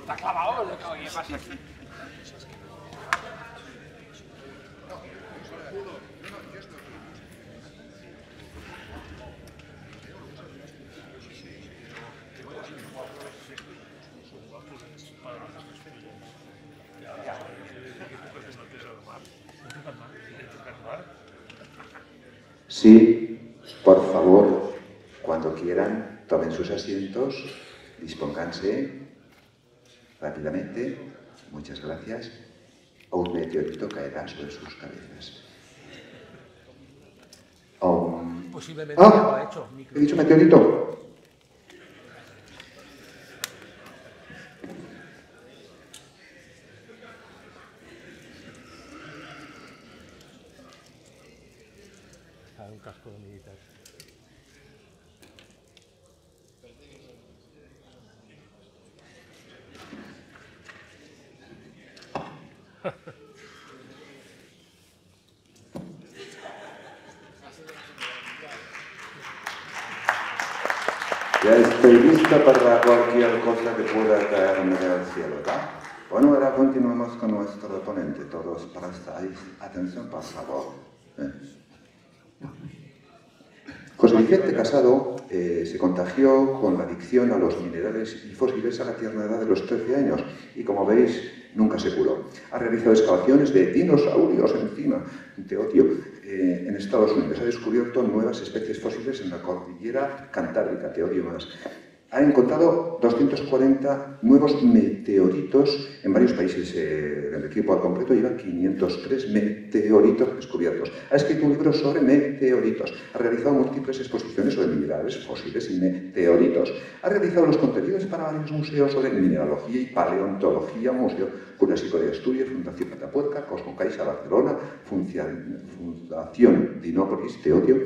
Está clavado, ¿qué pasa aquí? Sí, por favor, cuando quieran, tomen sus asientos, dispónganse rápidamente. Muchas gracias. O un meteorito caerá sobre sus cabezas. Um, Posiblemente ya lo ha ¡Ah! hecho. He dicho meteorito. un casco militar. Ya estoy lista para cualquier cosa que pueda caerme del cielo, ¿verdad? Bueno, ahora continuamos con nuestro ponente. Todos prestáis atención, por favor. ¿eh? José Vicente Casado eh, se contagió con la adicción a los minerales y fósiles a la tierna edad de los 13 años y, como veis, nunca se curó. Ha realizado excavaciones de dinosaurios encima de odio eh, en Estados Unidos. Ha descubierto nuevas especies fósiles en la cordillera Cantábrica, te odio más. Ha encontrado 240 nuevos meteoritos en varios países. Eh, el equipo al completo lleva 503 meteoritos descubiertos. Ha escrito un libro sobre meteoritos. Ha realizado múltiples exposiciones sobre minerales, fósiles y meteoritos. Ha realizado los contenidos para varios museos sobre mineralogía y paleontología, Museo Jurásico de Asturias, Fundación Catapuerca, Cosmocaixa Barcelona, Fundación Dinópolis, Teodio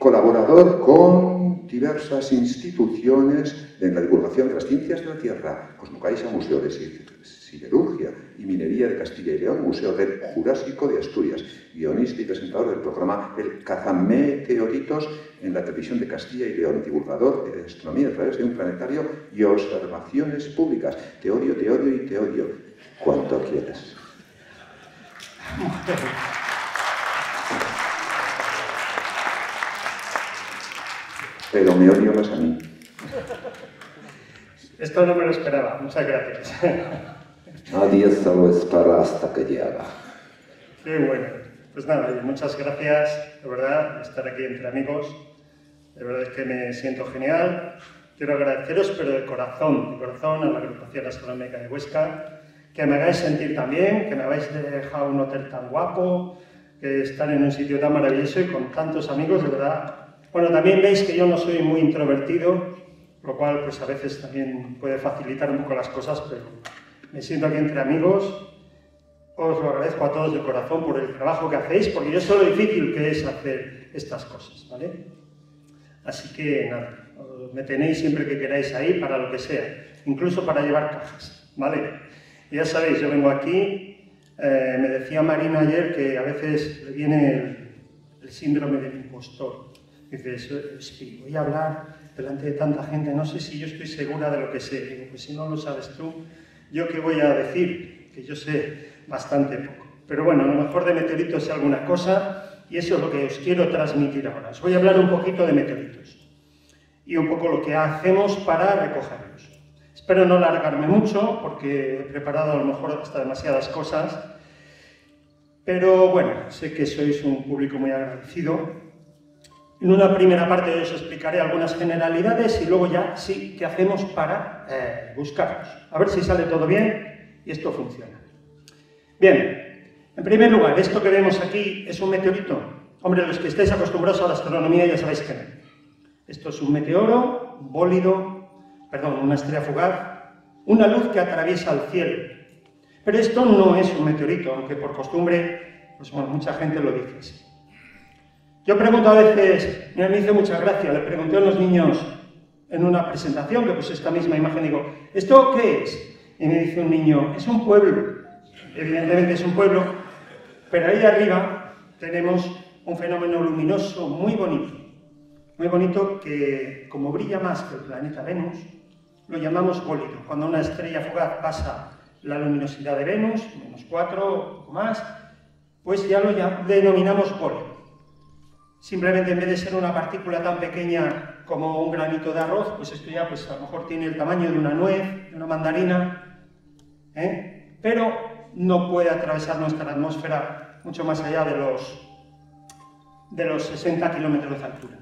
colaborador con diversas instituciones en la divulgación de las ciencias de la Tierra, Cosmocaixa, Museo de Siderurgia y Minería de Castilla y León, Museo del Jurásico de Asturias, guionista y presentador del programa El Cazameteoritos en la televisión de Castilla y León, divulgador de astronomía a través de un planetario y observaciones públicas. Te odio, te odio y te odio cuanto quieras. Pero me odio más a mí. Esto no me lo esperaba, muchas gracias. Nadie se lo espera hasta que llega. Qué bueno. Pues nada, muchas gracias, de verdad, estar aquí entre amigos. De verdad es que me siento genial. Quiero agradeceros, pero de corazón, de corazón, a la agrupación astronómica de Huesca, que me hagáis sentir tan bien, que me habéis dejado un hotel tan guapo, que estar en un sitio tan maravilloso y con tantos amigos, de verdad. Bueno, también veis que yo no soy muy introvertido, lo cual pues a veces también puede facilitar un poco las cosas, pero me siento aquí entre amigos. Os lo agradezco a todos de corazón por el trabajo que hacéis, porque yo sé lo difícil que es hacer estas cosas, ¿vale? Así que nada, me tenéis siempre que queráis ahí para lo que sea, incluso para llevar cajas, ¿vale? Ya sabéis, yo vengo aquí, eh, me decía Marina ayer que a veces viene el síndrome del impostor. Dices, sí, voy a hablar delante de tanta gente, no sé si yo estoy segura de lo que sé. Digo, pues si no lo sabes tú, ¿yo qué voy a decir? Que yo sé bastante poco. Pero bueno, a lo mejor de meteoritos sé alguna cosa y eso es lo que os quiero transmitir ahora. Os voy a hablar un poquito de meteoritos y un poco lo que hacemos para recogerlos. Espero no alargarme mucho porque he preparado a lo mejor hasta demasiadas cosas, pero bueno, sé que sois un público muy agradecido en una primera parte os explicaré algunas generalidades y luego ya sí qué hacemos para eh, buscarlos. A ver si sale todo bien y esto funciona. Bien, en primer lugar, esto que vemos aquí es un meteorito. Hombre, los que estáis acostumbrados a la astronomía ya sabéis que no. Esto es un meteoro, un bólido, perdón, una estrella fugaz, una luz que atraviesa el cielo. Pero esto no es un meteorito, aunque por costumbre, pues bueno, mucha gente lo dice así. Yo pregunto a veces, me hizo mucha gracia, le pregunté a unos niños en una presentación que puse esta misma imagen, digo, ¿esto qué es? Y me dice un niño, es un pueblo. Evidentemente es un pueblo, pero ahí arriba tenemos un fenómeno luminoso muy bonito, muy bonito que como brilla más que el planeta Venus, lo llamamos bólido. Cuando una estrella fugaz pasa la luminosidad de Venus, menos 4 o más, pues ya lo denominamos bólido. Simplemente en vez de ser una partícula tan pequeña como un granito de arroz, pues esto ya pues, a lo mejor tiene el tamaño de una nuez, de una mandarina, ¿eh? pero no puede atravesar nuestra atmósfera mucho más allá de los, de los 60 kilómetros de altura.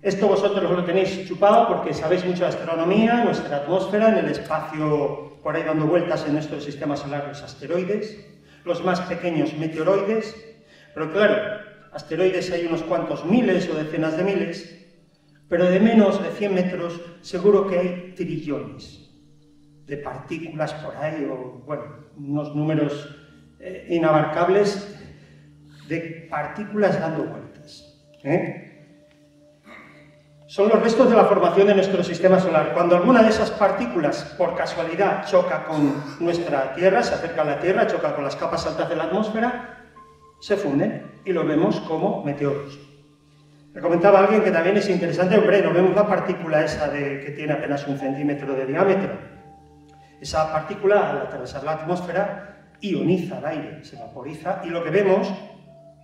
Esto vosotros lo tenéis chupado porque sabéis mucho de astronomía, nuestra atmósfera, en el espacio por ahí dando vueltas en nuestro sistema solar los asteroides, los más pequeños meteoroides, pero claro, asteroides hay unos cuantos miles o decenas de miles, pero de menos de 100 metros seguro que hay trillones de partículas por ahí, o bueno, unos números eh, inabarcables de partículas dando vueltas. ¿eh? Son los restos de la formación de nuestro sistema solar. Cuando alguna de esas partículas, por casualidad, choca con nuestra Tierra, se acerca a la Tierra, choca con las capas altas de la atmósfera, se funden y lo vemos como meteoros. Me comentaba alguien que también es interesante, hombre, no vemos la partícula esa de, que tiene apenas un centímetro de diámetro. Esa partícula, al atravesar la atmósfera, ioniza el aire, se vaporiza, y lo que vemos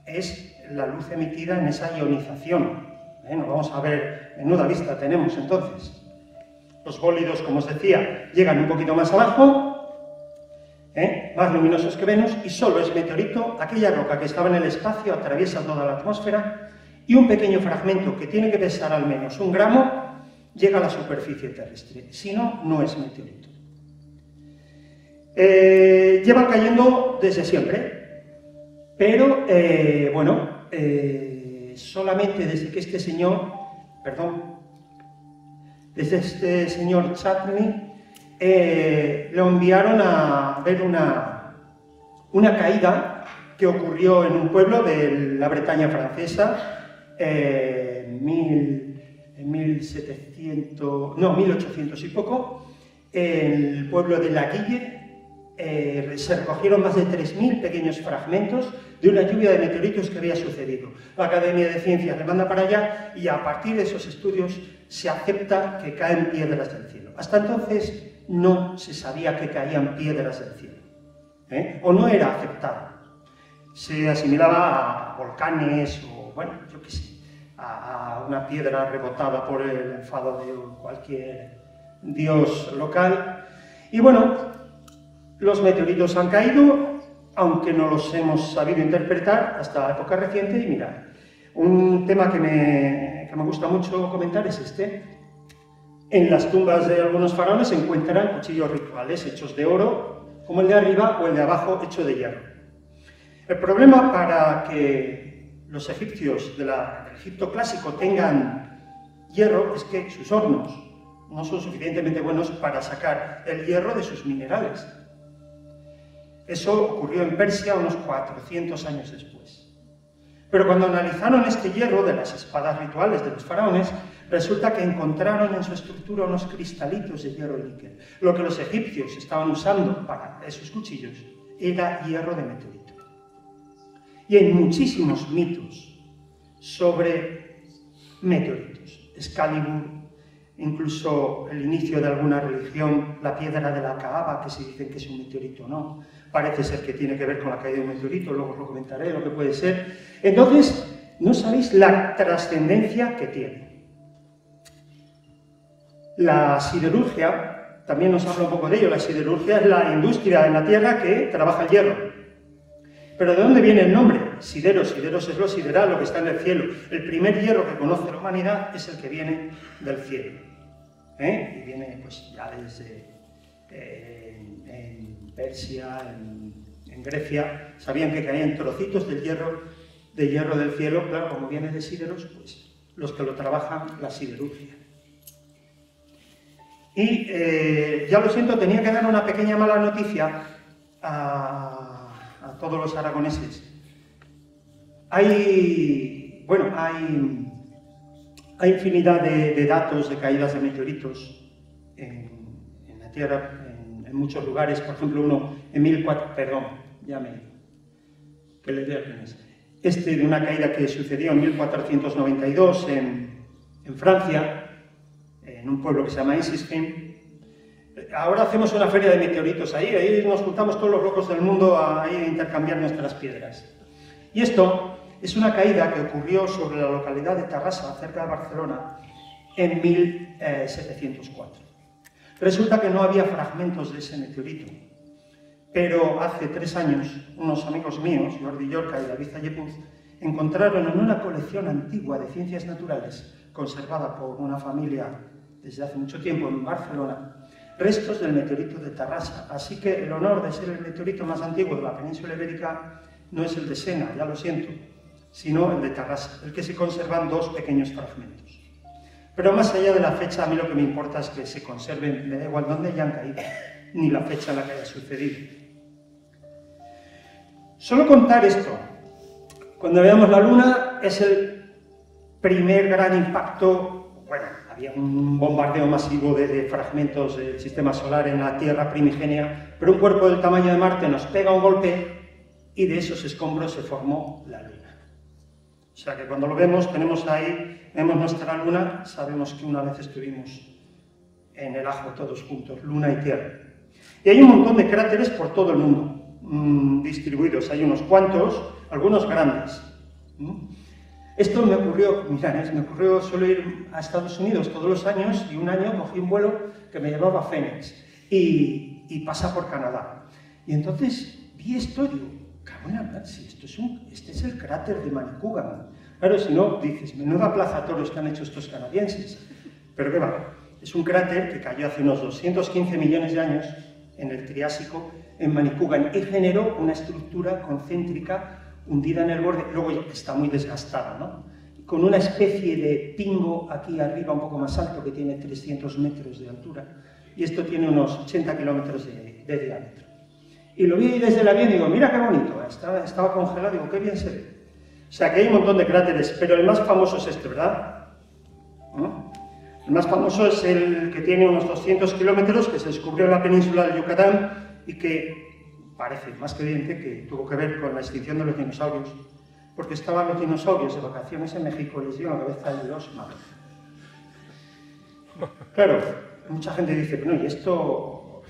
es la luz emitida en esa ionización. Nos vamos a ver, menuda vista tenemos entonces. Los bólidos, como os decía, llegan un poquito más abajo, ¿eh? más luminosos que Venus, y solo es meteorito, aquella roca que estaba en el espacio, atraviesa toda la atmósfera, y un pequeño fragmento que tiene que pesar al menos un gramo, llega a la superficie terrestre. Si no, no es meteorito. Eh, llevan cayendo desde siempre, pero eh, bueno, solamente desde que este señor, perdón, desde este señor Chatney, lo enviaron a ver una, una caída que ocurrió en un pueblo de la Bretaña francesa, en 1700, no, 1800 y poco, el pueblo de La Guille, eh, se recogieron más de 3.000 pequeños fragmentos de una lluvia de meteoritos que había sucedido. La Academia de Ciencias le manda para allá y a partir de esos estudios se acepta que caen piedras del cielo. Hasta entonces no se sabía que caían piedras del cielo, ¿eh? o no era aceptado. Se asimilaba a volcanes o, bueno, yo qué sé, a, una piedra rebotada por el enfado de cualquier dios local. Y bueno, los meteoritos han caído, aunque no los hemos sabido interpretar hasta la época reciente, y mira, un tema que me, que me gusta mucho comentar es este. En las tumbas de algunos faraones se encuentran cuchillos rituales hechos de oro, como el de arriba o el de abajo hecho de hierro. El problema para que los egipcios del Egipto clásico tengan hierro es que sus hornos no son suficientemente buenos para sacar el hierro de sus minerales. Eso ocurrió en Persia unos 400 años después. Pero cuando analizaron este hierro de las espadas rituales de los faraones, resulta que encontraron en su estructura unos cristalitos de hierro y níquel. Lo que los egipcios estaban usando para esos cuchillos era hierro de meteorito. Y hay muchísimos mitos sobre meteoritos. Excalibur, incluso el inicio de alguna religión, la piedra de la Kaaba, que se dice que es un meteorito o no. Parece ser que tiene que ver con la caída de un meteorito, luego os lo comentaré, lo que puede ser. Entonces, no sabéis la trascendencia que tiene. La siderurgia, también nos habla un poco de ello, la siderurgia es la industria en la Tierra que trabaja el hierro. Pero ¿de dónde viene el nombre? Sideros, sideros es lo sideral, lo que está en el cielo. El primer hierro que conoce la humanidad es el que viene del cielo. ¿eh? Y viene pues ya desde eh, en, Persia, en, Grecia, sabían que caían trocitos del hierro, de hierro del cielo, claro, como viene de sideros, pues los que lo trabajan, la siderurgia. Y eh, ya lo siento, tenía que dar una pequeña mala noticia a todos los aragoneses. Hay, bueno, hay, hay infinidad de, datos de caídas de meteoritos en, la Tierra, en, muchos lugares. Por ejemplo, uno en 1400, perdón, ya me, que le este de una caída que sucedió en 1492 en, en Francia, en un pueblo que se llama Ensisheim. Ahora hacemos una feria de meteoritos ahí, ahí nos juntamos todos los locos del mundo a, a intercambiar nuestras piedras. Y esto es una caída que ocurrió sobre la localidad de Tarrasa, cerca de Barcelona, en 1704. Resulta que no había fragmentos de ese meteorito, pero hace tres años unos amigos míos, Jordi Yorca y David Ayepuz, encontraron en una colección antigua de ciencias naturales, conservada por una familia desde hace mucho tiempo en Barcelona, restos del meteorito de Tarrasa. Así que el honor de ser el meteorito más antiguo de la península ibérica no es el de Sena, ya lo siento, sino el de Tarrasa, el que se conservan dos pequeños fragmentos. Pero más allá de la fecha, a mí lo que me importa es que se conserven, me da igual dónde hayan caído, ni la fecha en la que haya sucedido. Solo contar esto, cuando veamos la Luna, es el primer gran impacto, bueno, había un bombardeo masivo de, fragmentos del sistema solar en la Tierra primigenia, pero un cuerpo del tamaño de Marte nos pega un golpe y de esos escombros se formó la Luna. O sea que cuando lo vemos, tenemos ahí, vemos nuestra Luna, sabemos que una vez estuvimos en el ajo todos juntos, Luna y Tierra. Y hay un montón de cráteres por todo el mundo, mmm, distribuidos, hay unos cuantos, algunos grandes. Esto me ocurrió, mirad, me ocurrió solo ir a Estados Unidos todos los años y un año cogí un vuelo que me llevaba a Phoenix y, y pasa por Canadá. Y entonces vi esto y digo, cabrón, si esto es un, este es el cráter de Manicouagan. Claro, si no, dices, menuda plaza toros que han hecho estos canadienses. Pero qué va, es un cráter que cayó hace unos 215 millones de años en el Triásico en Manicouagan y generó una estructura concéntrica hundida en el borde, luego está muy desgastada, ¿no? con una especie de pingo aquí arriba un poco más alto que tiene 300 metros de altura y esto tiene unos 80 kilómetros de, de, diámetro. Y lo vi desde el avión y digo, mira qué bonito, estaba, estaba congelado, digo, qué bien se ve. O sea que hay un montón de cráteres, pero el más famoso es este, ¿verdad? ¿No? El más famoso es el que tiene unos 200 kilómetros, que se descubrió en la península del Yucatán y que parece más que evidente que tuvo que ver con la extinción de los dinosaurios, porque estaban los dinosaurios de vacaciones en México y les dio la cabeza de los malos. Claro, mucha gente dice, bueno, ¿y esto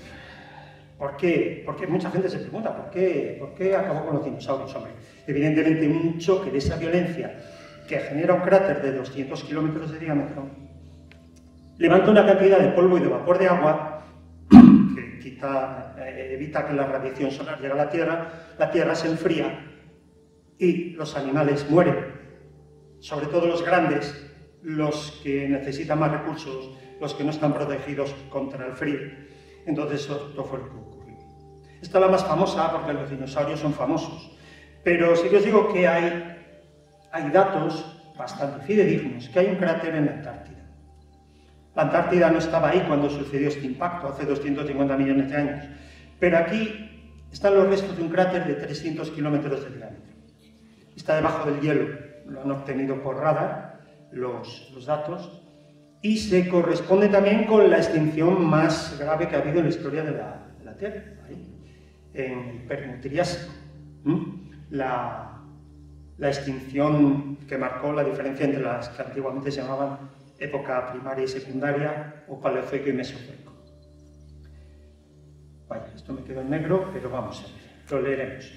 por qué? Porque mucha gente se pregunta, ¿por qué, ¿por qué acabó con los dinosaurios? Hombre, evidentemente un choque de esa violencia que genera un cráter de 200 kilómetros de diámetro, levanta una cantidad de polvo y de vapor de agua eh, evita que la radiación solar llegue a la Tierra, la Tierra se enfría y los animales mueren, sobre todo los grandes, los que necesitan más recursos, los que no están protegidos contra el frío. Entonces esto fue lo que ocurrió. Esta es la más famosa porque los dinosaurios son famosos, pero sí que os digo que hay, hay datos bastante fidedignos, que hay un cráter en la Antártida. La Antártida no estaba ahí cuando sucedió este impacto, hace 250 millones de años, pero aquí están los restos de un cráter de 300 kilómetros de diámetro. Está debajo del hielo, lo han obtenido por radar los, datos, y se corresponde también con la extinción más grave que ha habido en la historia de la, Tierra, ahí, en el. La, la extinción que marcó la diferencia entre las que antiguamente se llamaban época primaria y secundaria o paleozoico y mesozoico. Vaya, esto me quedó en negro, pero vamos a ver, lo leeremos.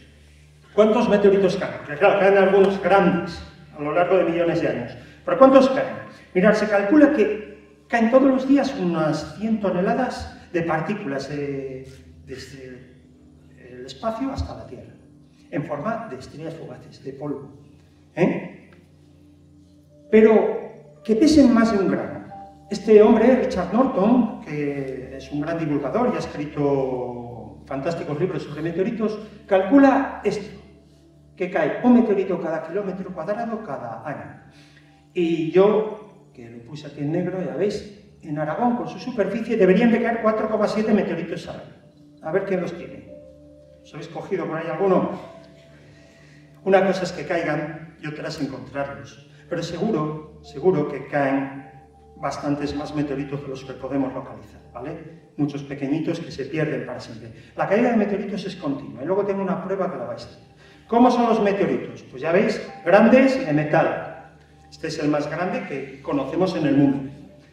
¿Cuántos meteoritos caen? Claro, caen algunos grandes a lo largo de millones de años. ¿Pero cuántos caen? Mirad, se calcula que caen todos los días unas 100 toneladas de partículas de, desde el espacio hasta la Tierra, en forma de estrellas fugaces, de polvo. ¿eh? Pero que pesen más de un gramo. Este hombre, Richard Norton, que es un gran divulgador y ha escrito fantásticos libros sobre meteoritos, calcula esto, que cae un meteorito cada kilómetro cuadrado cada año. Y yo, que lo puse aquí en negro, ya veis, en Aragón, con su superficie, deberían de caer 4,7 meteoritos al año. A ver quién los tiene. ¿Os habéis cogido por ahí alguno? Una cosa es que caigan y otra es encontrarlos. Pero seguro, seguro que caen bastantes más meteoritos de los que podemos localizar, ¿vale? Muchos pequeñitos que se pierden para siempre. La caída de meteoritos es continua y luego tengo una prueba que la vais a ver. ¿Cómo son los meteoritos? Pues ya veis, grandes y de metal. Este es el más grande que conocemos en el mundo.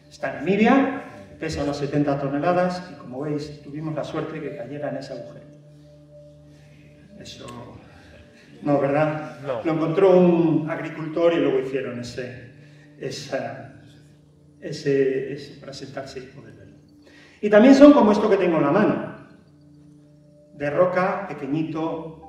Está en Namibia, pesa unas 70 toneladas y como veis tuvimos la suerte de que cayera en ese agujero. Eso... No, ¿verdad? No. Lo encontró un agricultor y luego hicieron ese, esa, ese, ese para sentarse y poder verlo. Y también son como esto que tengo en la mano, de roca, pequeñito.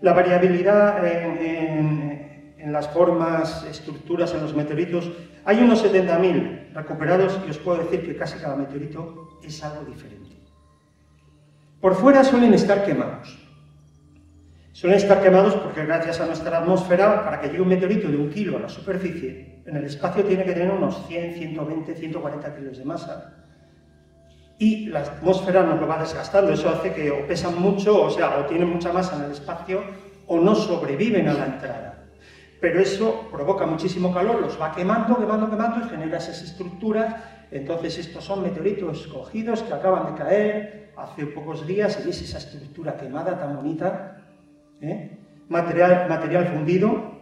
La variabilidad en, en- en las formas, estructuras en los meteoritos, hay unos 70.000 recuperados y os puedo decir que casi cada meteorito es algo diferente. Por fuera suelen estar quemados. Suelen estar quemados porque gracias a nuestra atmósfera, para que llegue un meteorito de un kilo a la superficie, en el espacio tiene que tener unos 100, 120, 140 kilos de masa. Y la atmósfera nos lo va desgastando. Eso hace que o pesan mucho, o sea, o tienen mucha masa en el espacio, o no sobreviven a la entrada. Pero eso provoca muchísimo calor, los va quemando, quemando, quemando y genera esas estructuras. Entonces estos son meteoritos cogidos que acaban de caer hace pocos días y veis esa estructura quemada tan bonita. ¿eh? Material, material fundido.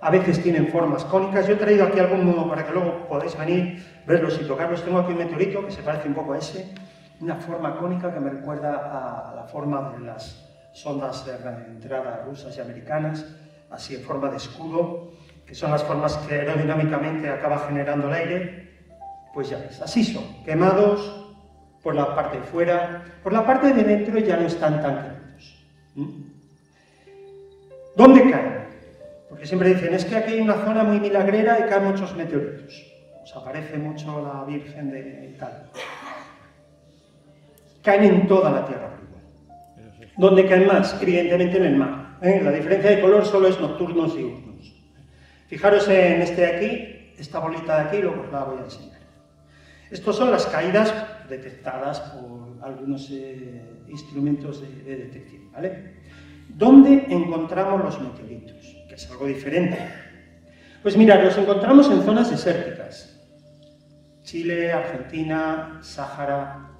A veces tienen formas cónicas. Yo he traído aquí algún para que luego podáis venir, verlos y tocarlos. Tengo aquí un meteorito que se parece un poco a ese. Una forma cónica que me recuerda a la forma de las sondas de entrada rusas y americanas, así en forma de escudo, que son las formas que aerodinámicamente acaba generando el aire. Pues ya ves, así son, quemados por la parte de fuera, por la parte de dentro ya no están tan quemados. ¿Mm? ¿Dónde caen? Porque siempre dicen, es que aquí hay una zona muy milagrera y caen muchos meteoritos. Os aparece mucho la Virgen de tal. Caen en toda la Tierra. ¿Dónde caen más? Evidentemente en el mar. ¿eh? La diferencia de color solo es nocturnos y diurnos. Fijaros en este de aquí, esta bolita de aquí, luego os la voy a enseñar. Estas son las caídas detectadas por algunos eh, instrumentos de, de detección. ¿vale? ¿Dónde encontramos los meteoritos? Es algo diferente. Pues mirad, los encontramos en zonas desérticas. Chile, Argentina, Sáhara,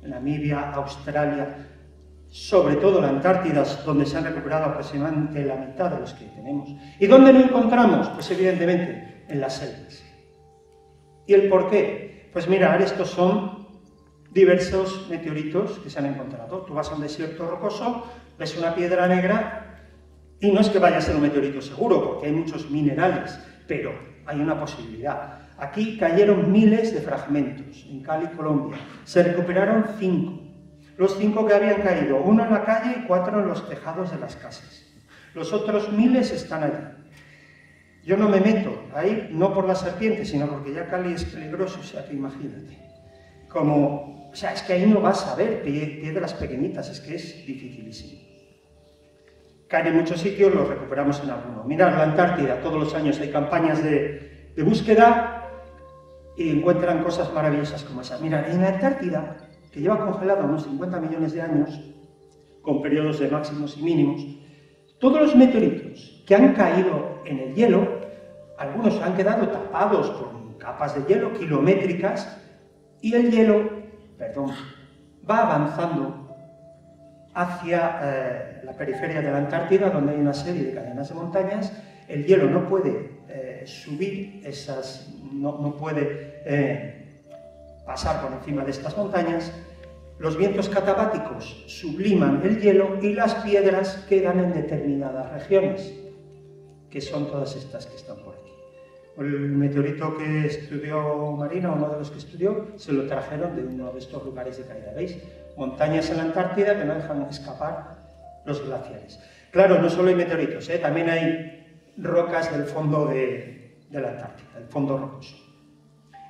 Namibia, Australia, sobre todo la Antártida, donde se han recuperado aproximadamente la mitad de los que tenemos. ¿Y dónde lo encontramos? Pues evidentemente en las selvas. ¿Y el por qué? Pues mirar, estos son diversos meteoritos que se han encontrado. Tú vas a un desierto rocoso, ves una piedra negra y no es que vaya a ser un meteorito seguro, porque hay muchos minerales, pero hay una posibilidad. Aquí cayeron miles de fragmentos en Cali, Colombia. Se recuperaron cinco. Los cinco que habían caído, uno en la calle y cuatro en los tejados de las casas. Los otros miles están allí. Yo no me meto ahí, no por la serpiente, sino porque ya Cali es peligroso, o sea que imagínate. Como, o sea, es que ahí no vas a ver pie- piedras pequeñitas, es que es dificilísimo. Caen en muchos sitios, los recuperamos en alguno. Mirad, la Antártida, todos los años hay campañas de, búsqueda y encuentran cosas maravillosas como esa. Mirad, en la Antártida, que lleva congelada unos 50 millones de años, con periodos de máximos y mínimos, todos los meteoritos que han caído en el hielo, algunos han quedado tapados por capas de hielo kilométricas y el hielo, perdón, va avanzando hacia eh, la periferia de la Antártida, donde hay una serie de cadenas de montañas. El hielo no puede eh, subir esas, no, no puede eh, pasar por encima de estas montañas. Los vientos catabáticos subliman el hielo y las piedras quedan en determinadas regiones, que son todas estas que están por aquí. El meteorito que estudió Marina, uno de los que estudió, se lo trajeron de uno de estos lugares de caída. ¿Veis? Montañas en la Antártida que no dejan escapar los glaciares. Claro, no solo hay meteoritos, ¿eh? también hay rocas del fondo de, la Antártida, el fondo rocoso.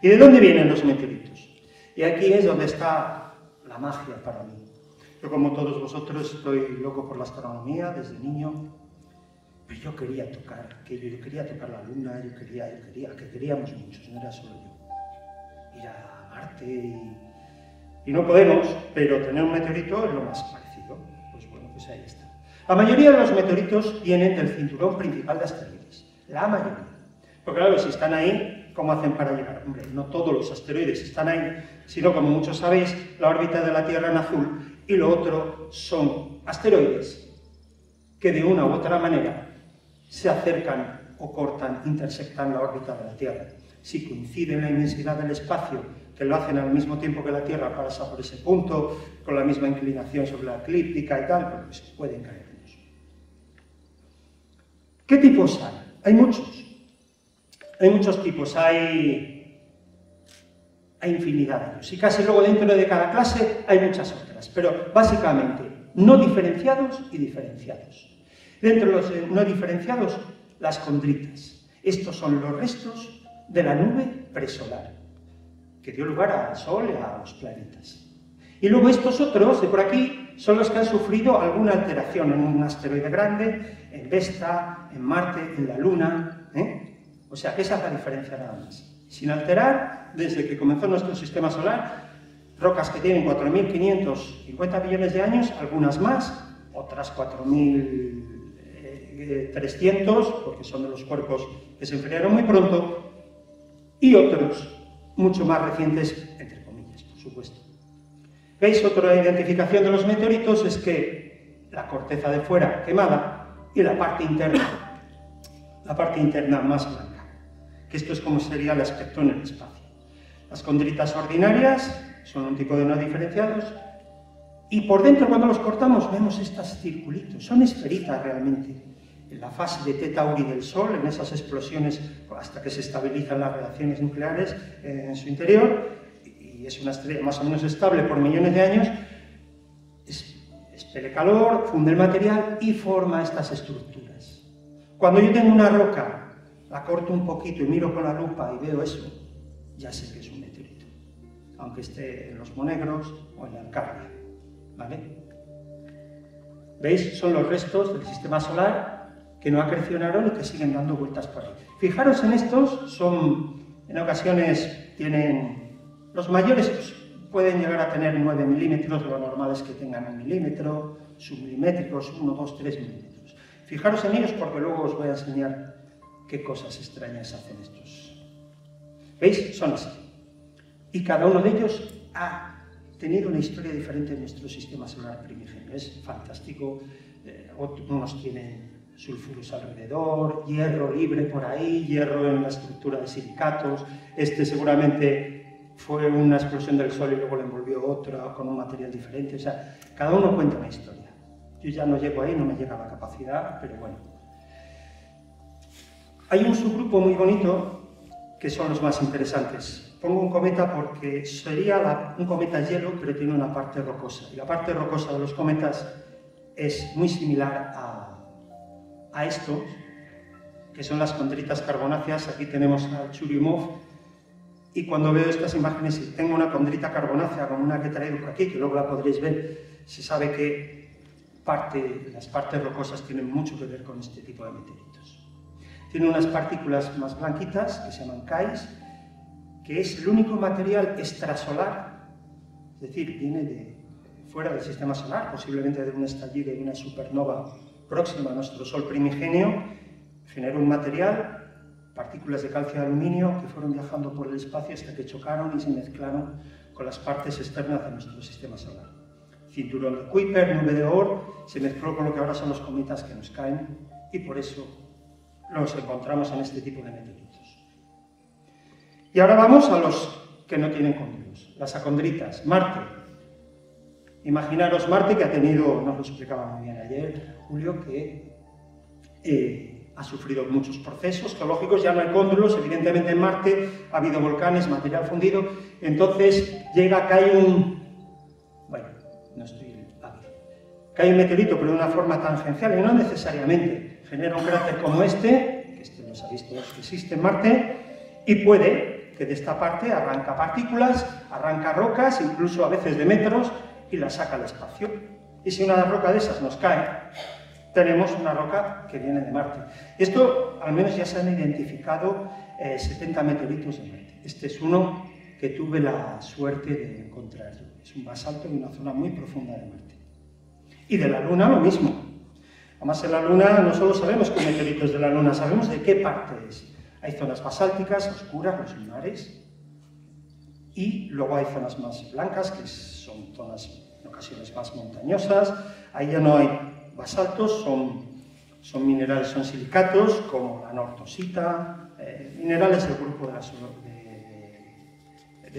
¿Y de dónde vienen los meteoritos? Y aquí es donde está la magia para mí. Yo, como todos vosotros, estoy loco por la astronomía desde niño, pero yo quería tocar aquello, yo quería tocar la luna, yo quería, yo quería, que queríamos muchos, no era solo yo. Ir a Marte y, y no podemos, pero tener un meteorito es lo más parecido. Pues. La mayoría de los meteoritos vienen del cinturón principal de asteroides, la mayoría. Porque claro, si están ahí, ¿cómo hacen para llegar? Hombre, no todos los asteroides están ahí, sino como muchos sabéis, la órbita de la Tierra en azul y lo otro son asteroides que de una u otra manera se acercan o cortan, intersectan la órbita de la Tierra. Si coinciden la inmensidad del espacio, que lo hacen al mismo tiempo que la Tierra pasa por ese punto, con la misma inclinación sobre la eclíptica y tal, pues pueden caer ¿Qué tipos hay? Hay muchos. Hay muchos tipos, hay, hay infinidad de ellos. Y casi luego dentro de cada clase hay muchas otras. Pero básicamente, no diferenciados y diferenciados. Dentro de los eh, no diferenciados, las condritas. Estos son los restos de la nube presolar, que dio lugar al Sol y a los planetas. Y luego estos otros de por aquí son los que han sufrido alguna alteración en un asteroide grande, en Vesta, en Marte, en la Luna. ¿eh? O sea, esa es la diferencia nada más. Sin alterar, desde que comenzó nuestro sistema solar, rocas que tienen 4.550 millones de años, algunas más, otras 4.300, porque son de los cuerpos que se enfriaron muy pronto, y otros mucho más recientes, entre comillas, por supuesto. ¿Veis? Otra identificación de los meteoritos es que la corteza de fuera quemada y la parte interna, la parte interna más blanca, que esto es como sería el aspecto en el espacio. Las condritas ordinarias son un tipo de no diferenciados y por dentro cuando los cortamos vemos estos circulitos, son esferitas realmente. En la fase de T Tauri del Sol, en esas explosiones hasta que se estabilizan las reacciones nucleares en su interior, y es una estrella más o menos estable por millones de años, expele calor, funde el material y forma estas estructuras. Cuando yo tengo una roca, la corto un poquito y miro con la lupa y veo eso, ya sé que es un meteorito, aunque esté en los monegros o en la Alcarria. ¿Vale? ¿Veis? Son los restos del sistema solar que no acrecionaron y que siguen dando vueltas por ahí. Fijaros en estos, son, en ocasiones tienen los mayores pueden llegar a tener 9 milímetros, lo normal es que tengan un milímetro, submilimétricos, 1, 2, 3 milímetros. Fijaros en ellos porque luego os voy a enseñar qué cosas extrañas hacen estos. ¿Veis? Son así. Y cada uno de ellos ha tenido una historia diferente en nuestro sistema solar primigenio. Es fantástico. Eh, unos tienen sulfuros alrededor, hierro libre por ahí, hierro en la estructura de silicatos. Este seguramente fue una explosión del Sol y luego le envolvió otra con un material diferente. O sea, cada uno cuenta una historia. Yo ya no llego ahí, no me llega la capacidad, pero bueno. Hay un subgrupo muy bonito que son los más interesantes. Pongo un cometa porque sería un cometa hielo, pero tiene una parte rocosa. Y la parte rocosa de los cometas es muy similar a, a estos, que son las condritas carbonáceas. Aquí tenemos a Churyumov, y cuando veo estas imágenes y tengo una condrita carbonácea como una que he traído por aquí, que luego la podréis ver, se sabe que parte, las partes rocosas tienen mucho que ver con este tipo de meteoritos. Tiene unas partículas más blanquitas que se llaman CAIS, que es el único material extrasolar, es decir, viene de fuera del sistema solar, posiblemente de un estallido de una supernova próxima a nuestro Sol primigenio, genera un material partículas de calcio y aluminio que fueron viajando por el espacio hasta que chocaron y se mezclaron con las partes externas de nuestro sistema solar. Cinturón de Kuiper, nube de Oort, se mezcló con lo que ahora son los cometas que nos caen y por eso los encontramos en este tipo de meteoritos. Y ahora vamos a los que no tienen cóndrulos, las acondritas, Marte. Imaginaros Marte que ha tenido, nos lo explicaba muy bien ayer Julio, que eh, ha sufrido muchos procesos geológicos, ya no hay cóndrulos, evidentemente en Marte. Ha habido volcanes, material fundido, entonces llega, cae un... bueno, no estoy... cae un meteorito, pero de una forma tangencial, y no necesariamente genera un cráter como este, que este no ha visto que existe en Marte, y puede que de esta parte arranca partículas, arranca rocas, incluso a veces de metros, y las saca al espacio. Y si una roca de esas nos cae, tenemos una roca que viene de Marte. Esto, al menos ya se han identificado 70 eh, meteoritos de Marte. Este es uno que tuve la suerte de encontrar. Es un basalto de una zona muy profunda de Marte. Y de la Luna lo mismo. Además, en la Luna no solo sabemos que meteoritos de la Luna, sabemos de qué parte es. Hay zonas basálticas, oscuras, los lunares, y luego hay zonas más blancas, que son zonas en ocasiones más montañosas. Ahí ya no hay basaltos son minerales, son silicatos, como la nortosita, eh, minerales del grupo de,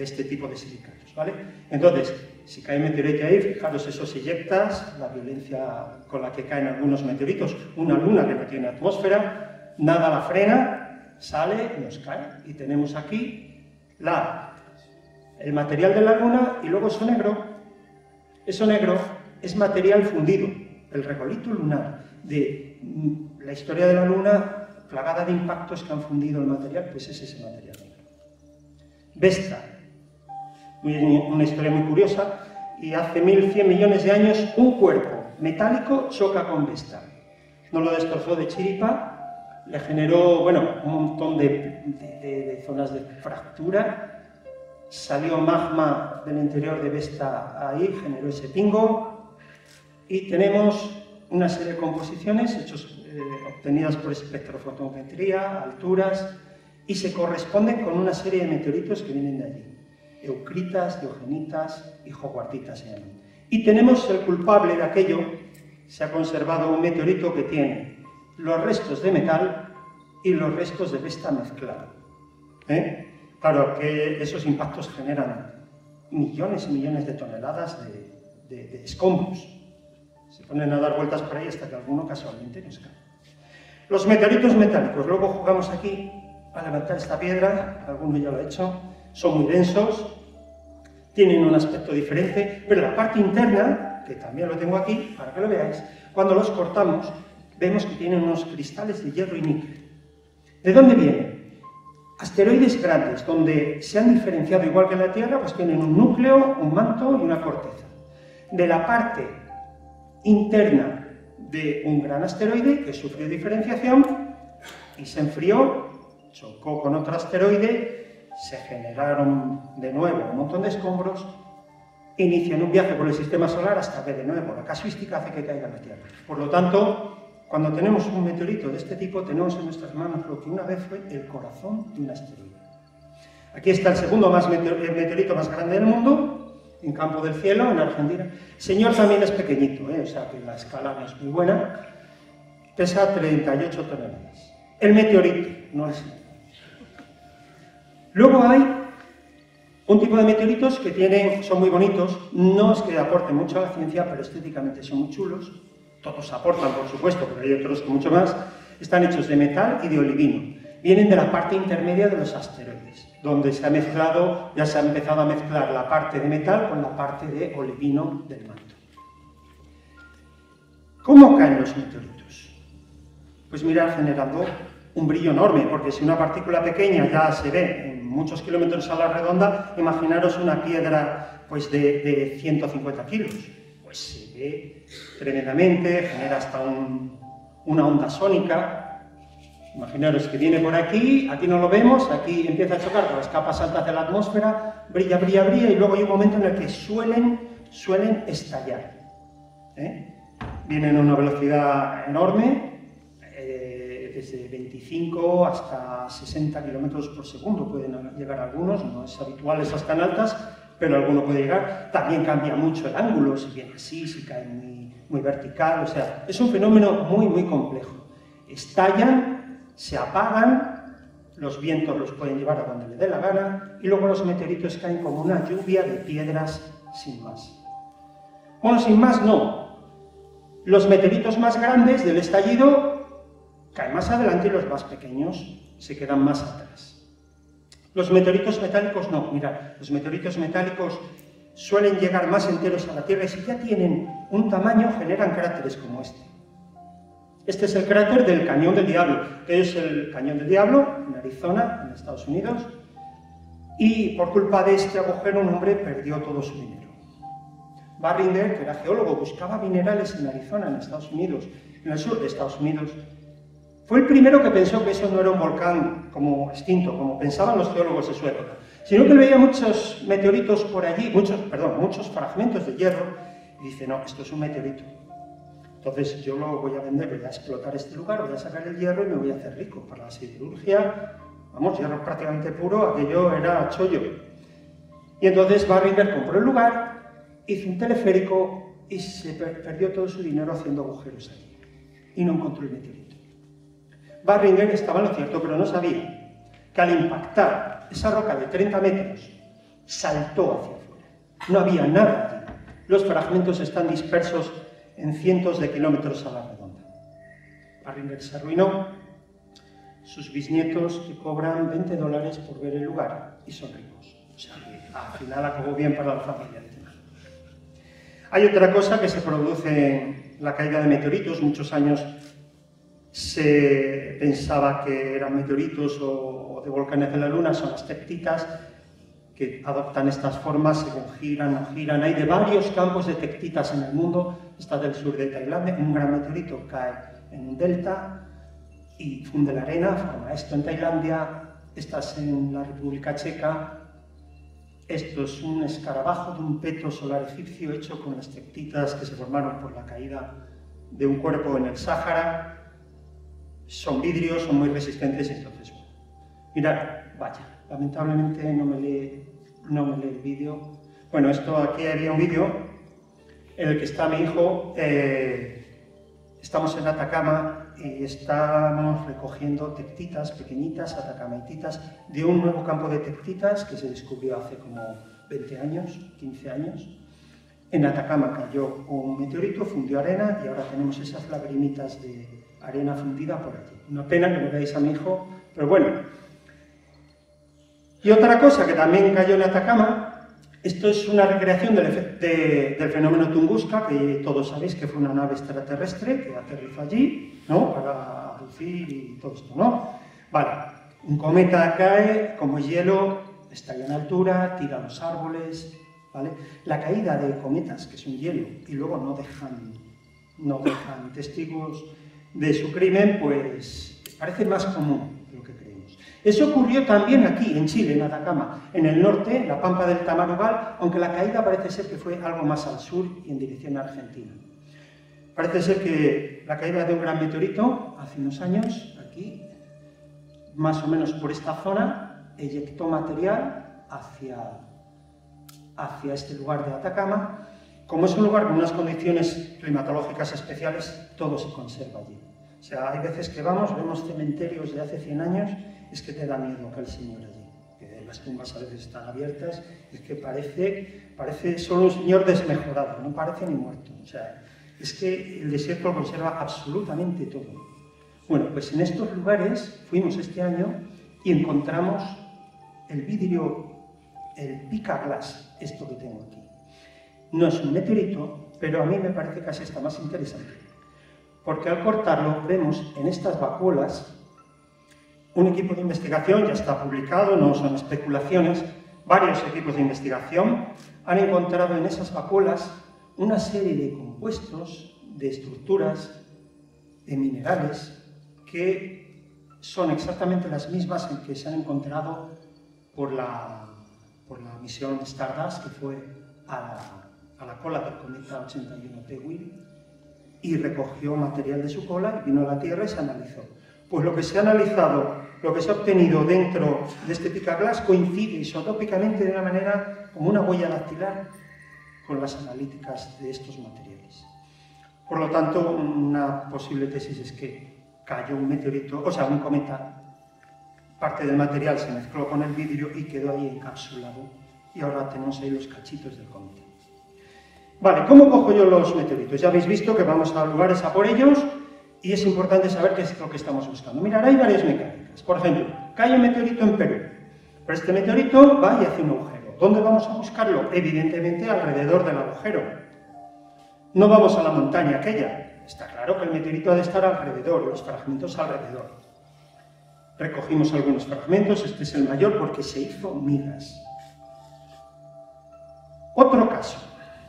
este tipo de silicatos, ¿vale? Entonces, si cae meteorito ahí, fijaros esos eyectas, la violencia con la que caen algunos meteoritos, una luna que no tiene atmósfera, nada la frena, sale nos cae. Y tenemos aquí la, el material de la luna y luego eso negro. Eso negro es material fundido, el regolito lunar de mm, la historia de la luna plagada de impactos que han fundido el material, pues es ese material. Vesta, una historia muy curiosa, y hace 1100 millones de años un cuerpo metálico choca con Vesta. No lo destrozó de chiripa, le generó, bueno, un montón de, de zonas de fractura, salió magma del interior de Vesta ahí, generó ese pingo, y tenemos una serie de composiciones hechos, eh, obtenidas por espectrofotometría, alturas, y se corresponden con una serie de meteoritos que vienen de allí. Eucritas, Diogenitas y Joguartitas se llaman. Y tenemos el culpable de aquello, se ha conservado un meteorito que tiene los restos de metal y los restos de Vesta mezclado. ¿Eh? Claro que esos impactos generan millones y millones de toneladas de, de, de escombros. Se ponen a dar vueltas por ahí hasta que alguno casualmente nos cae. Los meteoritos metálicos, luego jugamos aquí a levantar esta piedra, alguno ya lo ha hecho, son muy densos, tienen un aspecto diferente, pero la parte interna, que también lo tengo aquí para que lo veáis, cuando los cortamos vemos que tienen unos cristales de hierro y níquel. ¿De dónde vienen? Asteroides grandes, donde se han diferenciado igual que la Tierra, pues tienen un núcleo, un manto y una corteza. De la parte interna de un gran asteroide que sufrió diferenciación y se enfrió, chocó con otro asteroide, se generaron de nuevo un montón de escombros, inician un viaje por el sistema solar hasta que de nuevo la casuística hace que caiga en la Tierra. Por lo tanto, cuando tenemos un meteorito de este tipo, tenemos en nuestras manos lo que una vez fue el corazón de un asteroide. Aquí está el segundo más meteorito más grande del mundo, en Campo del Cielo, en Argentina. Señor también es pequeñito, ¿eh? o sea que la escala no es muy buena. Pesa 38 toneladas. El meteorito, no es. Luego hay un tipo de meteoritos que tienen, son muy bonitos, no es que aporten mucho a la ciencia, pero estéticamente son muy chulos. Todos aportan, por supuesto, pero hay otros que mucho más. Están hechos de metal y de olivino. Vienen de la parte intermedia de los asteroides donde se ha mezclado, ya se ha empezado a mezclar la parte de metal con la parte de olivino del manto. ¿Cómo caen los meteoritos? Pues mirar generando un brillo enorme, porque si una partícula pequeña ya se ve en muchos kilómetros a la redonda, imaginaros una piedra pues, de, de 150 kilos. Pues se ve tremendamente, genera hasta un, una onda sónica, Imaginaros que viene por aquí, aquí no lo vemos, aquí empieza a chocar con las capas altas de la atmósfera, brilla, brilla, brilla, y luego hay un momento en el que suelen, suelen estallar. ¿eh? Vienen a una velocidad enorme, eh, desde 25 hasta 60 kilómetros por segundo pueden llegar algunos, no es habitual esas tan altas, pero alguno puede llegar. También cambia mucho el ángulo, si viene así, si cae muy, muy vertical, o sea, es un fenómeno muy, muy complejo. Estallan se apagan, los vientos los pueden llevar a donde le dé la gana, y luego los meteoritos caen como una lluvia de piedras sin más. Bueno, sin más no. Los meteoritos más grandes del estallido caen más adelante y los más pequeños se quedan más atrás. Los meteoritos metálicos no, mira, los meteoritos metálicos suelen llegar más enteros a la Tierra y si ya tienen un tamaño generan cráteres como este. Este es el cráter del Cañón del Diablo, que es el Cañón del Diablo, en Arizona, en Estados Unidos, y por culpa de este agujero un hombre perdió todo su dinero. Barringer, que era geólogo, buscaba minerales en Arizona, en Estados Unidos, en el sur de Estados Unidos. Fue el primero que pensó que eso no era un volcán como extinto, como pensaban los geólogos de su época, sino que veía muchos meteoritos por allí, muchos, perdón, muchos fragmentos de hierro, y dice, no, esto es un meteorito. Entonces yo lo voy a vender, voy a explotar este lugar, voy a sacar el hierro y me voy a hacer rico. Para la siderurgia, vamos, hierro prácticamente puro, aquello era chollo. Y entonces Barringer compró el lugar, hizo un teleférico y se perdió todo su dinero haciendo agujeros allí. y no encontró el meteorito. Barringer estaba en lo cierto, pero no sabía que al impactar esa roca de 30 metros, saltó hacia afuera. No había nada. Los fragmentos están dispersos en cientos de kilómetros a la redonda. Barringer se arruinó, sus bisnietos que cobran 20 dólares por ver el lugar y son ricos. O sea que al final acabó bien para la familia. Hay otra cosa que se produce en la caída de meteoritos. Muchos años se pensaba que eran meteoritos o de volcanes de la Luna, son las tectitas que adoptan estas formas según giran o giran. Hay de varios campos de tectitas en el mundo. Está del sur de Tailandia. Un gran meteorito cae en un delta y funde la arena, forma esto en Tailandia. Estás en la República Checa, esto es un escarabajo de un petro solar egipcio hecho con las tectitas que se formaron por la caída de un cuerpo en el Sáhara. Son vidrios, son muy resistentes, entonces, mirad, vaya, lamentablemente no me lee, no me lee el vídeo. Bueno, esto aquí había un vídeo en el que está mi hijo, eh, estamos en Atacama y estamos recogiendo tectitas pequeñitas, atacamaititas, de un nuevo campo de tectitas que se descubrió hace como 20 años, 15 años. En Atacama cayó un meteorito, fundió arena y ahora tenemos esas lagrimitas de arena fundida por allí. Una pena que no veáis a mi hijo, pero bueno. Y otra cosa que también cayó en Atacama, esto es una recreación del, fenómeno Tunguska, que todos sabéis que fue una nave extraterrestre que aterrizó allí ¿no? Para lucir y todo esto, ¿no? Vale, un cometa cae como hielo, está en altura, tira los árboles, ¿vale? La caída de cometas, que son hielo, y luego no dejan, no dejan testigos de su crimen, pues parece más común de lo que creemos. Eso ocurrió también aquí, en Chile, en Atacama, en el norte, la pampa del Tamarugal, aunque la caída parece ser que fue algo más al sur y en dirección a Argentina. Parece ser que la caída de un gran meteorito hace unos años, aquí, más o menos por esta zona, eyectó material hacia, hacia este lugar de Atacama. Como es un lugar con unas condiciones climatológicas especiales, todo se conserva allí. O sea, hay veces que vamos, vemos cementerios de hace 100 años, es que te da miedo que el Señor allí. Que las tumbas a veces están abiertas, es que parece, parece solo un Señor desmejorado, no parece ni muerto. O sea, es que el desierto conserva absolutamente todo. Bueno, pues en estos lugares fuimos este año y encontramos el vidrio, el pica glass, esto que tengo aquí. No es un meteorito, pero a mí me parece casi está más interesante. Porque al cortarlo vemos en estas vacuolas un equipo de investigación, ya está publicado, no son especulaciones, varios equipos de investigación han encontrado en esas vacuolas una serie de compuestos, de estructuras, de minerales, que son exactamente las mismas que se han encontrado por la, por la misión Stardust, que fue a la, cola del cometa 81 Peewee, y recogió material de su cola y vino a la Tierra y se analizó. Pues lo que se ha analizado, lo que se ha obtenido dentro de este picaglas coincide isotópicamente de una manera como una huella dactilar con las analíticas de estos materiales. Por lo tanto, una posible tesis es que cayó un meteorito, o sea, un cometa, parte del material se mezcló con el vidrio y quedó ahí encapsulado. Y ahora tenemos ahí los cachitos del cometa. Vale, ¿cómo cojo yo los meteoritos? Ya habéis visto que vamos a lugares a por ellos y es importante saber qué es lo que estamos buscando. Mirad, hay varias mecánicas. Por ejemplo, cae un meteorito en Perú, pero este meteorito va y hace un agujero. ¿Dónde vamos a buscarlo? Evidentemente alrededor del agujero. No vamos a la montaña aquella. Está claro que el meteorito ha de estar alrededor, los fragmentos alrededor. Recogimos algunos fragmentos, este es el mayor porque se hizo migas. Otro caso.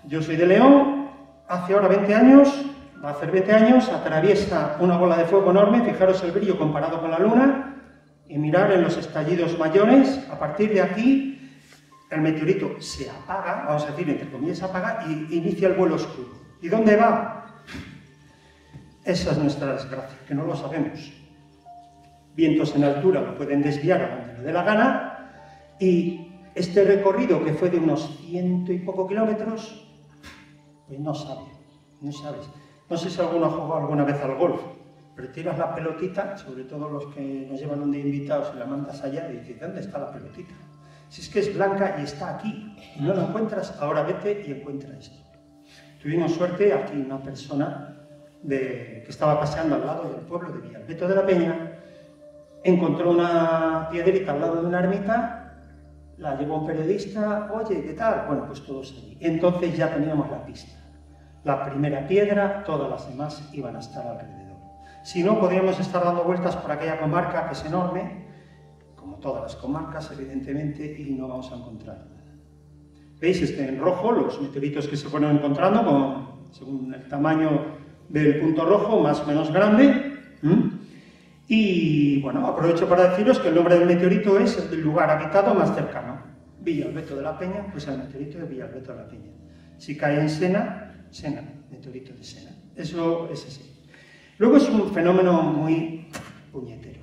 Yo soy de León, hace ahora 20 años, va a hacer 20 años, atraviesa una bola de fuego enorme, fijaros el brillo comparado con la luna, y mirar en los estallidos mayores, a partir de aquí el meteorito se apaga, vamos a decir, entre comillas, se apaga y inicia el vuelo oscuro. ¿Y dónde va? Esa es nuestra desgracia, que no lo sabemos. Vientos en altura lo pueden desviar a donde le dé la gana y este recorrido que fue de unos ciento y poco kilómetros, pues no sabe, no sabes. No sé si alguno ha jugado alguna vez al golf, pero tiras la pelotita, sobre todo los que nos llevan un día invitados y la mandas allá y dices, ¿dónde está la pelotita? Si es que es blanca y está aquí y no la encuentras, ahora vete y encuentra esto. Tuvimos suerte, aquí una persona que estaba paseando al lado del pueblo de Villalbeto de la Peña, encontró una piedrita al lado de una ermita, la llevó un periodista, oye, ¿qué tal? Bueno, pues todos allí. Entonces ya teníamos la pista. La primera piedra, todas las demás iban a estar alrededor. Si no, podríamos estar dando vueltas por aquella comarca que es enorme, como todas las comarcas, evidentemente, y no vamos a encontrar nada. ¿Veis? Este en rojo, los meteoritos que se fueron encontrando, con, según el tamaño del punto rojo, más o menos grande. Y bueno, aprovecho para deciros que el nombre del meteorito es el del lugar habitado más cercano. Villalbeto de la Peña, pues el meteorito de Villalbeto de la Peña. Si cae en Sena, Sena, meteorito de Sena. Eso es así. Luego es un fenómeno muy puñetero.